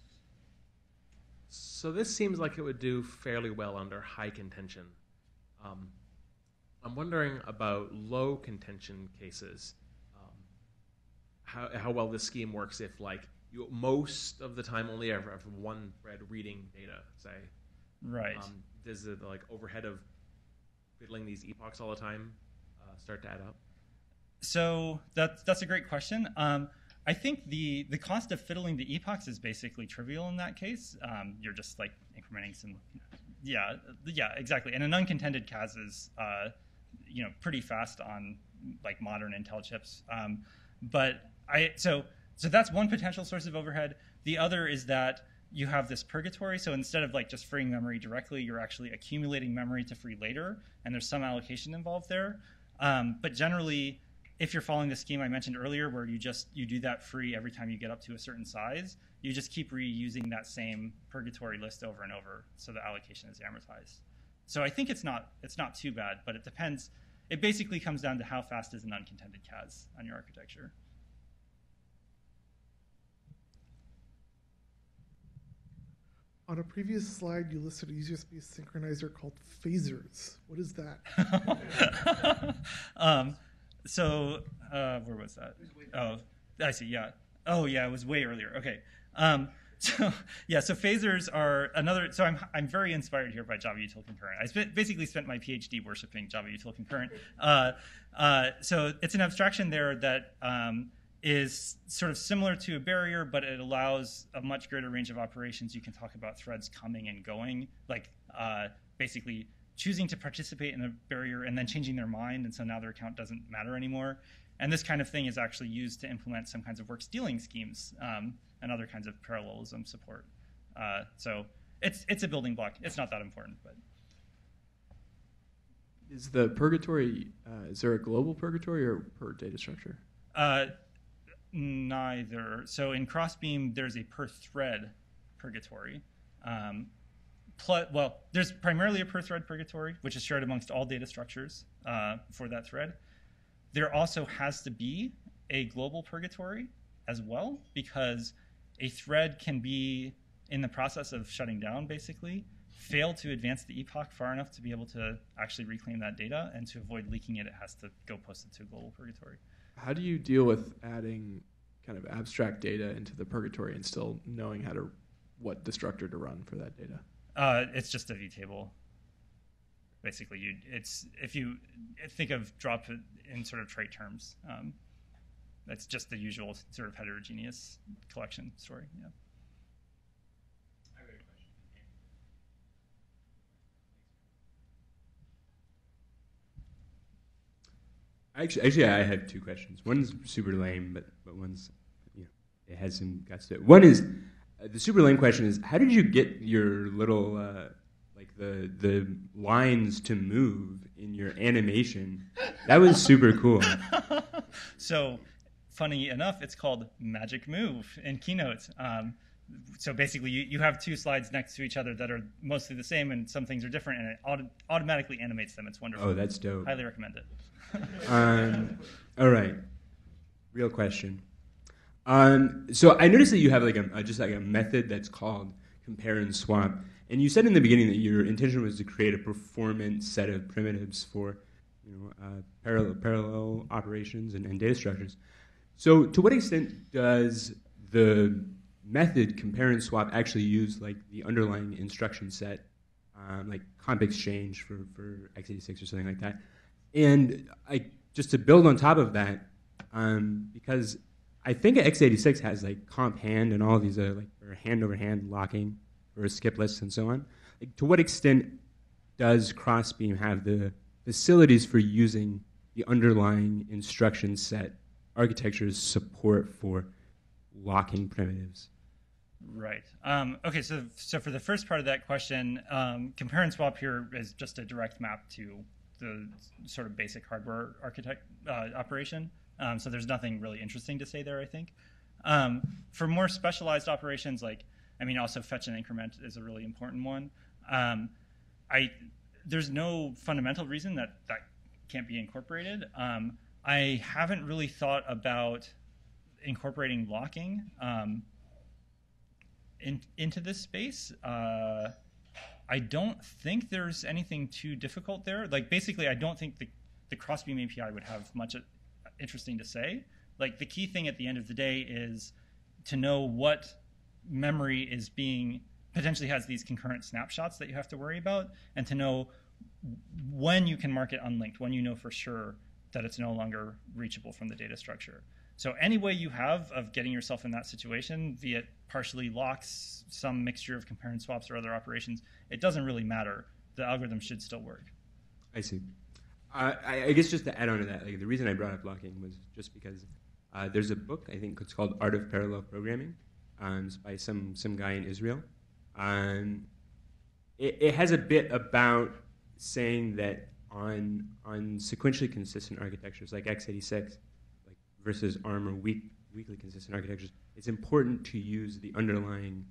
So this seems like it would do fairly well under high contention. Um, I'm wondering about low contention cases. How, how well this scheme works if, like, you most of the time only ever have one thread reading data, say. Right. Um, does the like overhead of fiddling these epochs all the time uh, start to add up? so that's that's a great question. Um, I think the the cost of fiddling the epochs is basically trivial in that case. Um, you're just like incrementing some, yeah, yeah, exactly. And an uncontended CAS is, uh, you know, pretty fast on like modern Intel chips. Um, but I so so that's one potential source of overhead. The other is that you have this purgatory. So instead of like just freeing memory directly, you're actually accumulating memory to free later, and there's some allocation involved there. Um, but generally, if you're following the scheme I mentioned earlier, where you just you do that free every time you get up to a certain size, you just keep reusing that same purgatory list over and over, so the allocation is amortized. So I think it's not it's not too bad, but it depends. It basically comes down to how fast is an uncontended CAS on your architecture. On a previous slide, you listed a user space synchronizer called phasers. What is that? [laughs] um, so uh, where was that? Oh, I see. Yeah. Oh, yeah. It was way earlier. Okay. Um, [laughs] so yeah. So phasers are another. So I'm I'm very inspired here by Java Util Concurrent. I spent, basically spent my PhD worshiping Java Util Concurrent. Uh, uh, so it's an abstraction there that. Um, is sort of similar to a barrier, but it allows a much greater range of operations. You can talk about threads coming and going, like uh, basically choosing to participate in a barrier and then changing their mind, and so now their account doesn't matter anymore. And this kind of thing is actually used to implement some kinds of work stealing schemes um, and other kinds of parallelism support. Uh, so it's it's a building block. It's not that important, but. Is the purgatory, uh, is there a global purgatory or per data structure? Uh, neither. So in Crossbeam, there's a per thread purgatory. Um, plus, well, there's primarily a per thread purgatory, which is shared amongst all data structures uh, for that thread. There also has to be a global purgatory as well, because a thread can be in the process of shutting down, basically, fail to advance the epoch far enough to be able to actually reclaim that data, and to avoid leaking it, it has to go post it to a global purgatory. How do you deal with adding kind of abstract data into the purgatory and still knowing how to what destructor to run for that data? Uh, it's just a vtable. Basically, you it's if you think of drop in sort of trait terms, um, that's just the usual sort of heterogeneous collection story. Yeah. Actually, actually, I have two questions. One's super lame, but but one's you know it has some guts to it. One is uh, the super lame question is how did you get your little uh, like the the lines to move in your animation? That was super cool. [laughs] so, funny enough, it's called Magic Move in Keynote. Um, so basically, you, you have two slides next to each other that are mostly the same, and some things are different, and it auto- automatically animates them. It's wonderful. Oh, that's dope. Highly recommend it. [laughs] um, all right, real question. Um, so I noticed that you have like a, just like a method that's called compare and swap, and you said in the beginning that your intention was to create a performance set of primitives for you know uh, parallel parallel operations and, and data structures. So to what extent does the method compare and swap actually use like the underlying instruction set, um, like comp exchange for, for x86 or something like that. And I just to build on top of that, um, because I think x86 has like comp hand and all these uh, like or hand over hand locking or skip lists and so on. Like, to what extent does Crossbeam have the facilities for using the underlying instruction set architecture's support for locking primitives? Right. Um, okay. So, so for the first part of that question, um, compare and swap here is just a direct map to the sort of basic hardware architect uh, operation. Um, so there's nothing really interesting to say there. I think. Um, for more specialized operations, like I mean, also fetch and increment is a really important one. Um, I there's no fundamental reason that that can't be incorporated. Um, I haven't really thought about incorporating locking in, into this space. Uh, I don't think there's anything too difficult there. Like basically, I don't think the the Crossbeam API would have much interesting to say. Like the key thing at the end of the day is to know what memory is being potentially has these concurrent snapshots that you have to worry about, and to know when you can mark it unlinked, when you know for sure that it's no longer reachable from the data structure. So any way you have of getting yourself in that situation, be it partially locks, some mixture of compare and swaps or other operations, it doesn't really matter. The algorithm should still work. I see. Uh, I, I guess just to add on to that, like the reason I brought up locking was just because uh, there's a book I think it's called Art of Parallel Programming, um, it's by some some guy in Israel. Um, it, it has a bit about saying that on on sequentially consistent architectures like x86, like versus ARM or weak, weakly consistent architectures, it's important to use the underlying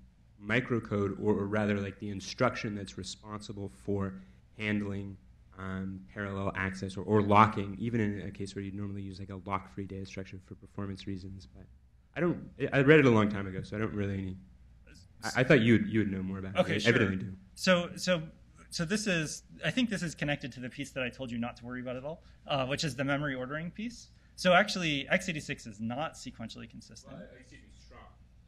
microcode, or, or rather, like the instruction that's responsible for handling um, parallel access or, or locking, even in a case where you'd normally use like a lock-free data structure for performance reasons. But I don't. I read it a long time ago, so I don't really. Need, I, I thought you would you would know more about Okay, it. sure. Evidently do. So, so, so this is. I think this is connected to the piece that I told you not to worry about at all, uh, which is the memory ordering piece. So actually, x86 is not sequentially consistent.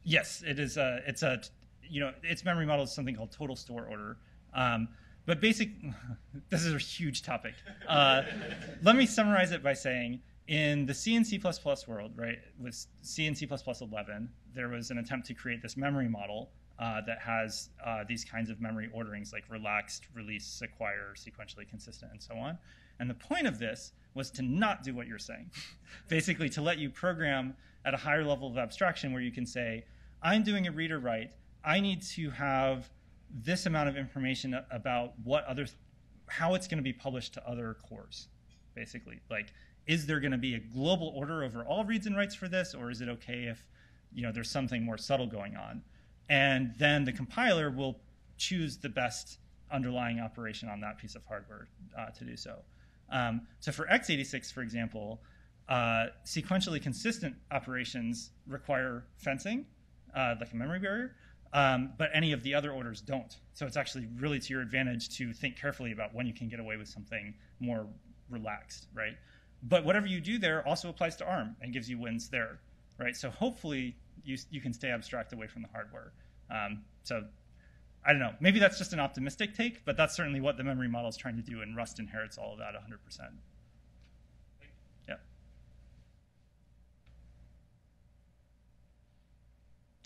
Yes, it is. A, it's a, you know, its memory model is something called total store order. Um, but basic, [laughs] this is a huge topic. Uh, [laughs] let me summarize it by saying, in the C and C++ world, right, with C and C++ 11, there was an attempt to create this memory model uh, that has uh, these kinds of memory orderings like relaxed, release, acquire, sequentially consistent, and so on. And the point of this was to not do what you're saying. [laughs] Basically, to let you program at a higher level of abstraction where you can say, I'm doing a read or write. I need to have this amount of information about what other, how it's going to be published to other cores, basically. Like, is there going to be a global order over all reads and writes for this, or is it okay if, you know, there's something more subtle going on? And then the compiler will choose the best underlying operation on that piece of hardware uh, to do so. Um, so for x86, for example, uh, sequentially consistent operations require fencing, uh, like a memory barrier, um, but any of the other orders don't. So it's actually really to your advantage to think carefully about when you can get away with something more relaxed, right? But whatever you do there also applies to ARM and gives you wins there, right? So hopefully you, you can stay abstract away from the hardware. Um, so I don't know. Maybe that's just an optimistic take, but that's certainly what the memory model is trying to do, and Rust inherits all of that 100%. Yeah.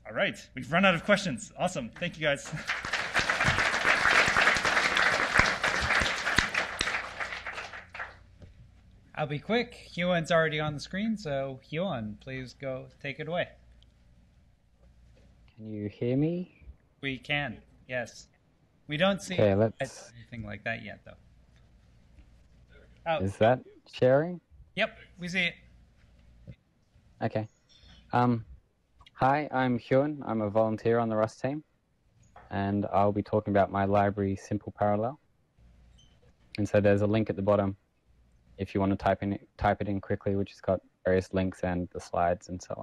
All right, we've run out of questions. Awesome. Thank you guys. I'll be quick. Huon's already on the screen, so Huon, please go take it away. Can you hear me? We can, yes. We don't see Okay, let's- anything like that yet, though. Oh, Is that sharing? yep, we see it. Okay. Um, hi, I'm Huon. I'm a volunteer on the Rust team, and I'll be talking about my library, Simple Parallel. And so there's a link at the bottom if you want to type in type it in quickly, which has got various links and the slides and so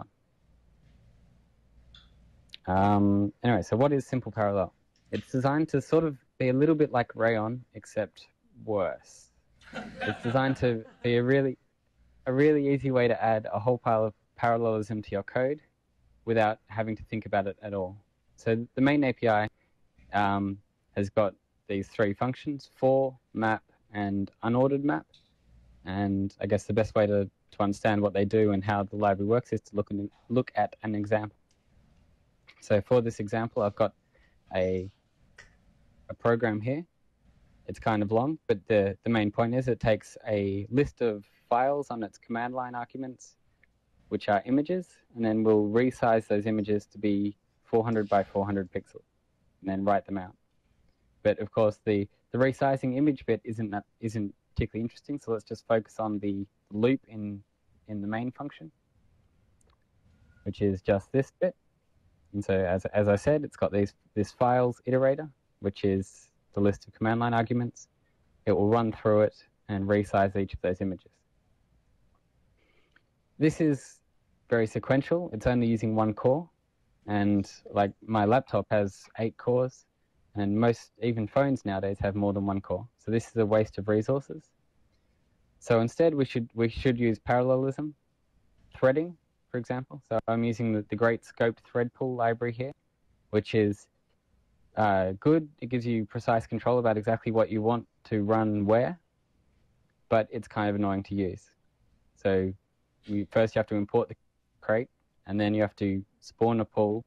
on. Um, anyway, so what is Simple Parallel? It's designed to sort of be a little bit like Rayon, except worse. It's designed to be a really a really easy way to add a whole pile of parallelism to your code without having to think about it at all. So the main API um, has got these three functions: for, map, and unordered map. And I guess the best way to, to understand what they do and how the library works is to look at, look at an example. So for this example, I've got a, a program here. It's kind of long, but the, the main point is it takes a list of files on its command line arguments, which are images, and then we'll resize those images to be 400 by 400 pixels, and then write them out. But of course, the, the resizing image bit isn't that, isn't particularly interesting, so let's just focus on the loop in in the main function, which is just this bit. And so, as, as I said, it's got these this files iterator, which is the list of command line arguments. It will run through it and resize each of those images. This is very sequential. It's only using one core, and like my laptop has eight cores, and most even phones nowadays have more than one core. So this is a waste of resources. So instead, we should we should use parallelism, threading, for example. So I'm using the, the great scoped thread pool library here, which is uh, good. It gives you precise control about exactly what you want to run where, but it's kind of annoying to use. So you, first you have to import the crate, and then you have to spawn a pool,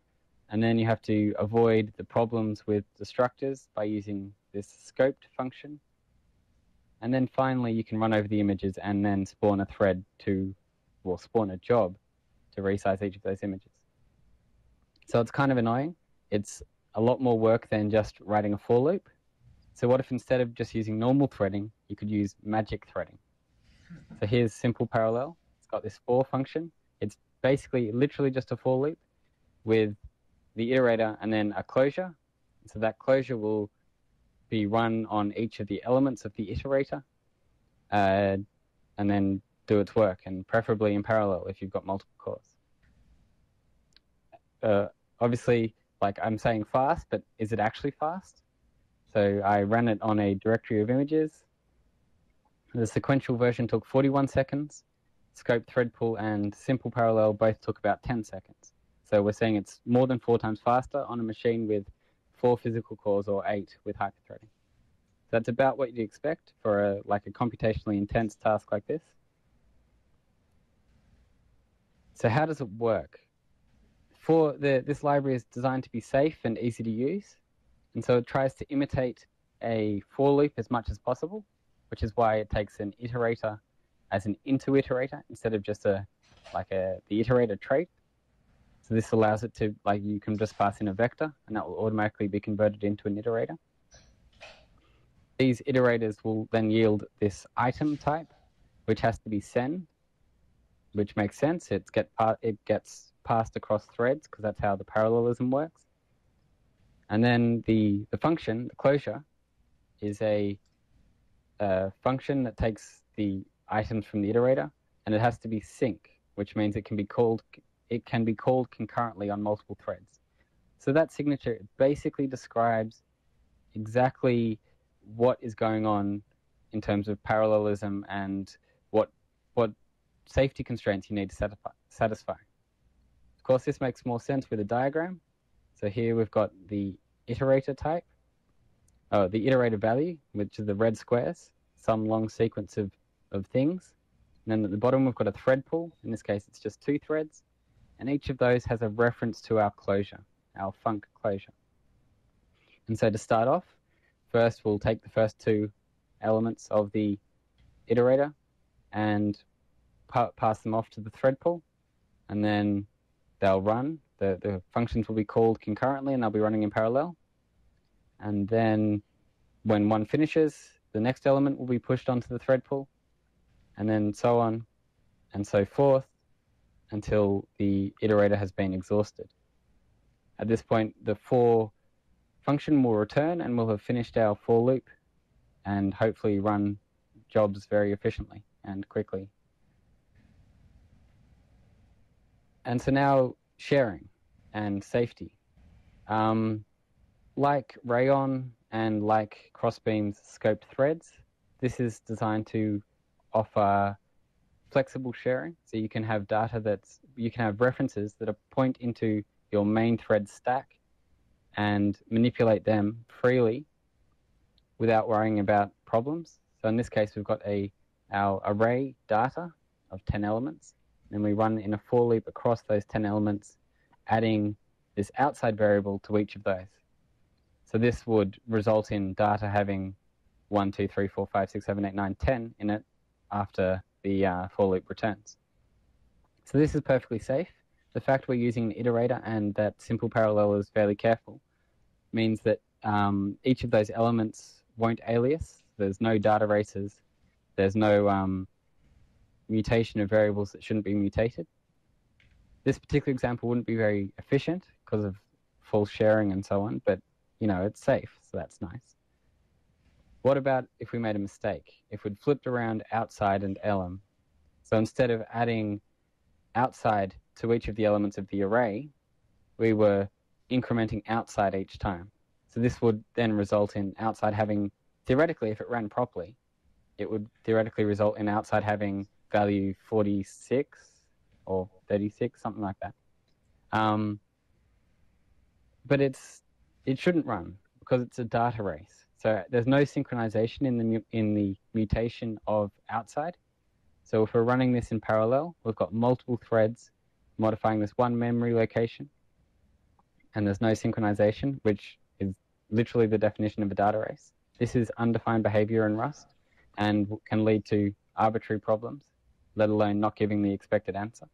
and then you have to avoid the problems with destructors by using this scoped function. And then finally, you can run over the images and then spawn a thread to, well, spawn a job to resize each of those images. So it's kind of annoying. It's a lot more work than just writing a for loop. So what if instead of just using normal threading, you could use magic threading? So here's simple parallel. It's got this for function. It's basically literally just a for loop with the iterator and then a closure. So that closure will be run on each of the elements of the iterator uh, and then do its work, and preferably in parallel if you've got multiple cores. Uh, obviously, like I'm saying fast, but is it actually fast? So I ran it on a directory of images. The sequential version took 41 seconds. Scope thread pool and simple parallel both took about 10 seconds. So we're saying it's more than four times faster on a machine with four physical cores or eight with hyperthreading. So that's about what you'd expect for a like a computationally intense task like this. So how does it work? For the this library is designed to be safe and easy to use, and so it tries to imitate a for loop as much as possible, which is why it takes an iterator as an into iterator instead of just a like a the iterator trait. So this allows it to like you can just pass in a vector and that will automatically be converted into an iterator. These iterators will then yield this item type, which has to be send, which makes sense. It's get part it gets passed across threads because that's how the parallelism works. And then the, the function, the closure, is a, a function that takes the items from the iterator and it has to be sync, which means it can be called it can be called concurrently on multiple threads. So that signature basically describes exactly what is going on in terms of parallelism and what what safety constraints you need to satisfy. satisfy. Course, this makes more sense with a diagram. So here we've got the iterator type, oh, the iterator value, which is the red squares, some long sequence of, of things. And then at the bottom, we've got a thread pool. In this case, it's just two threads. And each of those has a reference to our closure, our func closure. And so to start off, first we'll take the first two elements of the iterator and pa pass them off to the thread pool. And then they'll run. The, the functions will be called concurrently and they'll be running in parallel. And then when one finishes, the next element will be pushed onto the thread pool, and then so on and so forth until the iterator has been exhausted. At this point, the for function will return and we'll have finished our for loop and hopefully run jobs very efficiently and quickly. And so now sharing and safety. Um, like Rayon and like Crossbeam's scoped threads, this is designed to offer flexible sharing. So you can have data that's, you can have references that are point into your main thread stack and manipulate them freely without worrying about problems. So in this case, we've got a our array data of 10 elements, and we run in a for loop across those 10 elements, adding this outside variable to each of those. So this would result in data having 1, 2, 3, 4, 5, 6, 7, 8, 9, 10 in it after the uh, for loop returns. So this is perfectly safe. The fact we're using an iterator and that simple parallel is fairly careful means that um, each of those elements won't alias. There's no data races. There's no um, mutation of variables that shouldn't be mutated. This particular example wouldn't be very efficient because of false sharing and so on, but you know, it's safe, so that's nice. What about if we made a mistake? If we'd flipped around outside and elem, so instead of adding outside to each of the elements of the array, we were incrementing outside each time. So this would then result in outside having, theoretically, if it ran properly, it would theoretically result in outside having value 46 or 36, something like that. Um, but it's it shouldn't run because it's a data race. So there's no synchronization in the in the mutation of outside. So if we're running this in parallel, we've got multiple threads modifying this one memory location, and there's no synchronization, which is literally the definition of a data race. This is undefined behavior in Rust and can lead to arbitrary problems, let alone not giving the expected answer.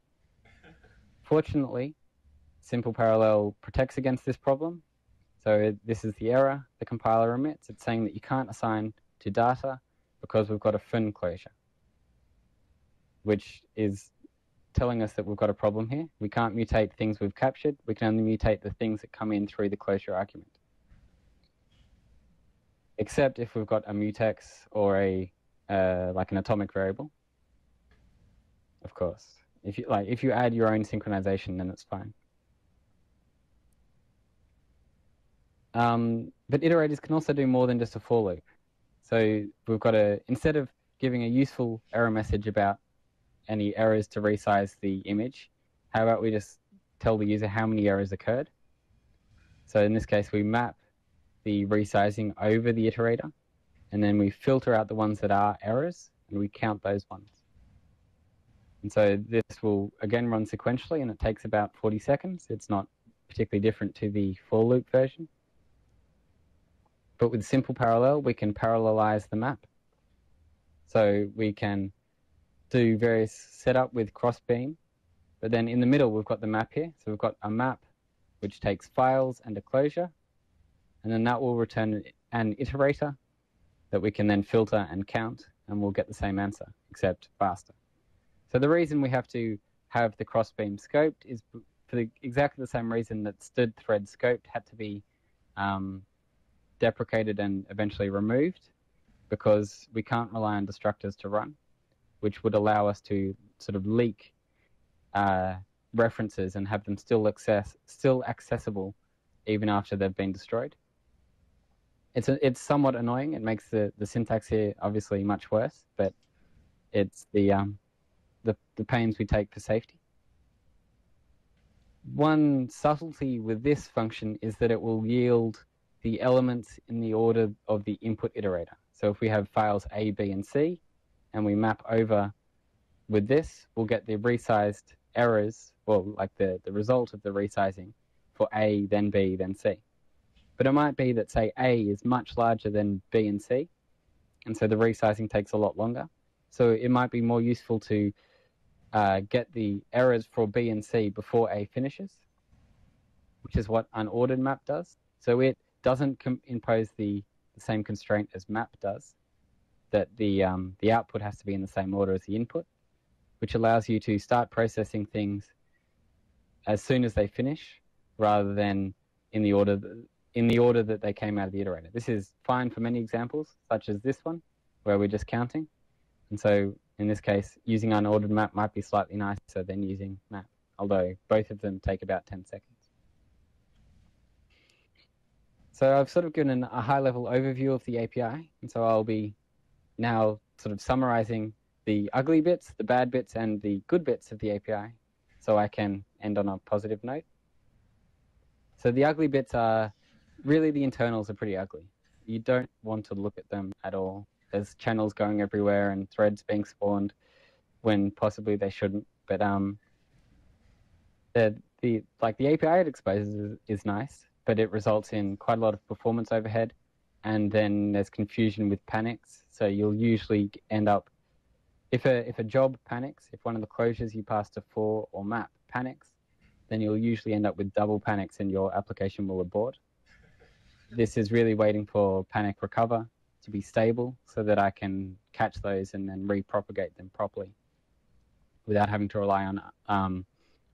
[laughs] Fortunately, Simple Parallel protects against this problem. So this is the error the compiler emits. It's saying that you can't assign to data because we've got a fin closure, which is telling us that we've got a problem here. We can't mutate things we've captured. We can only mutate the things that come in through the closure argument. Except if we've got a mutex or a uh, like an atomic variable. Of course, if you like, if you add your own synchronization, then it's fine. Um, but iterators can also do more than just a for loop. So we've got a instead of giving a useful error message about any errors to resize the image, how about we just tell the user how many errors occurred? So in this case, we map the resizing over the iterator, and then we filter out the ones that are errors, and we count those ones. And so this will again run sequentially, and it takes about 40 seconds. It's not particularly different to the for loop version. But with simple parallel, we can parallelize the map. So we can do various setup with crossbeam, but then in the middle we've got the map here. So we've got a map which takes files and a closure, and then that will return an iterator that we can then filter and count, and we'll get the same answer, except faster. So the reason we have to have the crossbeam scoped is for the, exactly the same reason that std thread scoped had to be um, deprecated and eventually removed, because we can't rely on destructors to run, which would allow us to sort of leak uh, references and have them still access still accessible even after they've been destroyed. It's a, it's somewhat annoying. It makes the, the syntax here obviously much worse, but it's the um, the the pains we take for safety. One subtlety with this function is that it will yield the elements in the order of the input iterator. So if we have files A, B, and C, and we map over with this, we'll get the resized errors, well, like the, the result of the resizing for A, then B, then C. But it might be that, say, A is much larger than B and C, and so the resizing takes a lot longer. So it might be more useful to uh, get the errors for B and C before A finishes, which is what unordered map does. So it doesn't impose the, the same constraint as map does, that the um, the output has to be in the same order as the input, which allows you to start processing things as soon as they finish, rather than in the order in the order that they came out of the iterator. This is fine for many examples, such as this one, where we're just counting. And so in this case, using unordered map might be slightly nicer than using map, although both of them take about 10 seconds. So I've sort of given a high level overview of the API, and so I'll be now sort of summarizing the ugly bits, the bad bits, and the good bits of the API so I can end on a positive note. So the ugly bits are really the internals are pretty ugly. You don't want to look at them at all. There's channels going everywhere and threads being spawned when possibly they shouldn't. But um, the the like the API it exposes is, is nice, but it results in quite a lot of performance overhead, and then there's confusion with panics. So you'll usually end up if a if a job panics, if one of the closures you pass to for or map panics, then you'll usually end up with double panics and your application will abort. This is really waiting for panic recover to be stable so that I can catch those and then repropagate them properly without having to rely on um,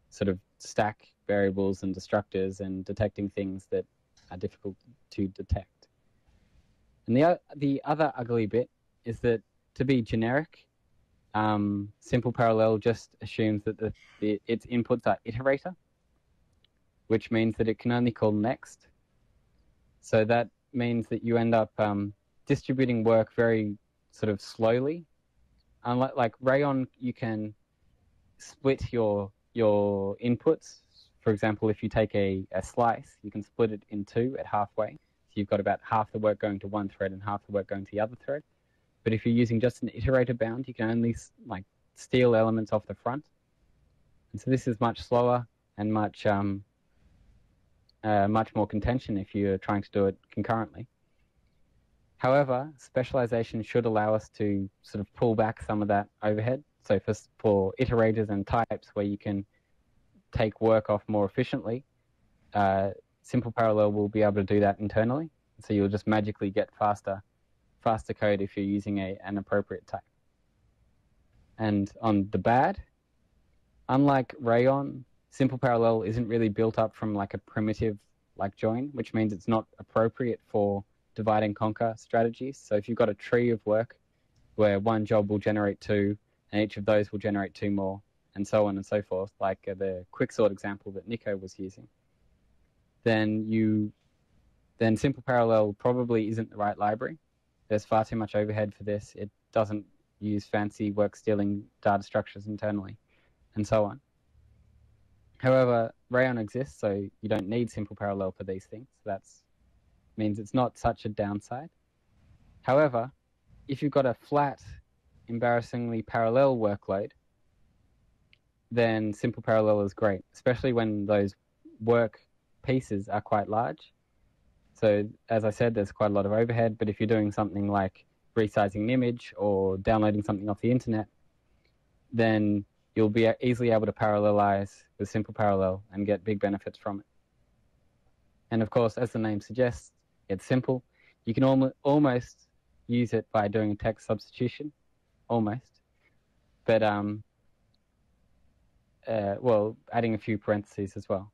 sort of stack variables and destructors and detecting things that are difficult to detect. And the, the other ugly bit is that to be generic, um, simple parallel just assumes that the, the, its inputs are iterator, which means that it can only call next. So that means that you end up um, distributing work very sort of slowly. Unlike like Rayon, you can split your your inputs. For example, if you take a, a slice, you can split it in two at halfway. So you've got about half the work going to one thread and half the work going to the other thread. But if you're using just an iterator bound, you can only like steal elements off the front. And so this is much slower and much um, uh, much more contention if you're trying to do it concurrently. However, specialization should allow us to sort of pull back some of that overhead. So for, for iterators and types where you can take work off more efficiently, uh, Simple Parallel will be able to do that internally. So you'll just magically get faster, faster code if you're using a, an appropriate type. And on the bad, unlike Rayon, Simple Parallel isn't really built up from like a primitive like join, which means it's not appropriate for divide and conquer strategies. So if you've got a tree of work where one job will generate two, and each of those will generate two more, and so on and so forth, like uh, the quicksort example that Niko was using, then you then simple parallel probably isn't the right library. There's far too much overhead for this. It doesn't use fancy work stealing data structures internally, and so on. However, Rayon exists, so you don't need simple parallel for these things. That means it's not such a downside. However, if you've got a flat, embarrassingly parallel workload, then simple parallel is great, especially when those work pieces are quite large. So, as I said, there's quite a lot of overhead, but if you're doing something like resizing an image or downloading something off the internet, then you'll be easily able to parallelize with simple parallel and get big benefits from it. And of course, as the name suggests, it's simple. You can al- almost use it by doing a text substitution, almost. But, um, uh, well, adding a few parentheses as well.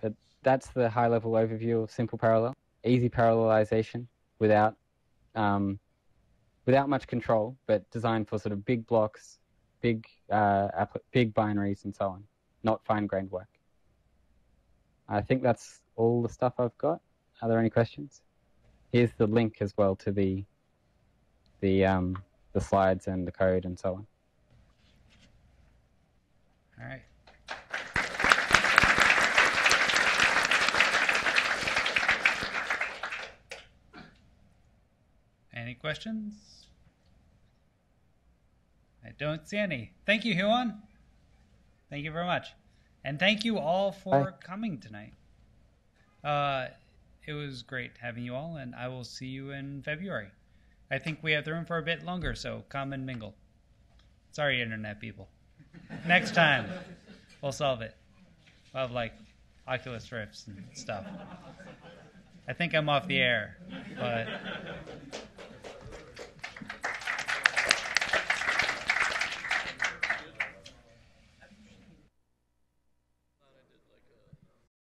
But that's the high level overview of simple parallel. Easy parallelization without, um, without much control, but designed for sort of big blocks big uh, big binaries and so on, not fine-grained work. I think that's all the stuff I've got. Are there any questions? Here's the link as well to the the um, the slides and the code and so on. All right. Any questions? I don't see any. Thank you, Huon. Thank you very much. And thank you all for Bye. coming tonight. Uh, it was great having you all, and I will see you in February. I think we have the room for a bit longer, so come and mingle. Sorry, Internet people. [laughs] Next time, we'll solve it. We'll have like Oculus Rifts and stuff. I think I'm off the air, but.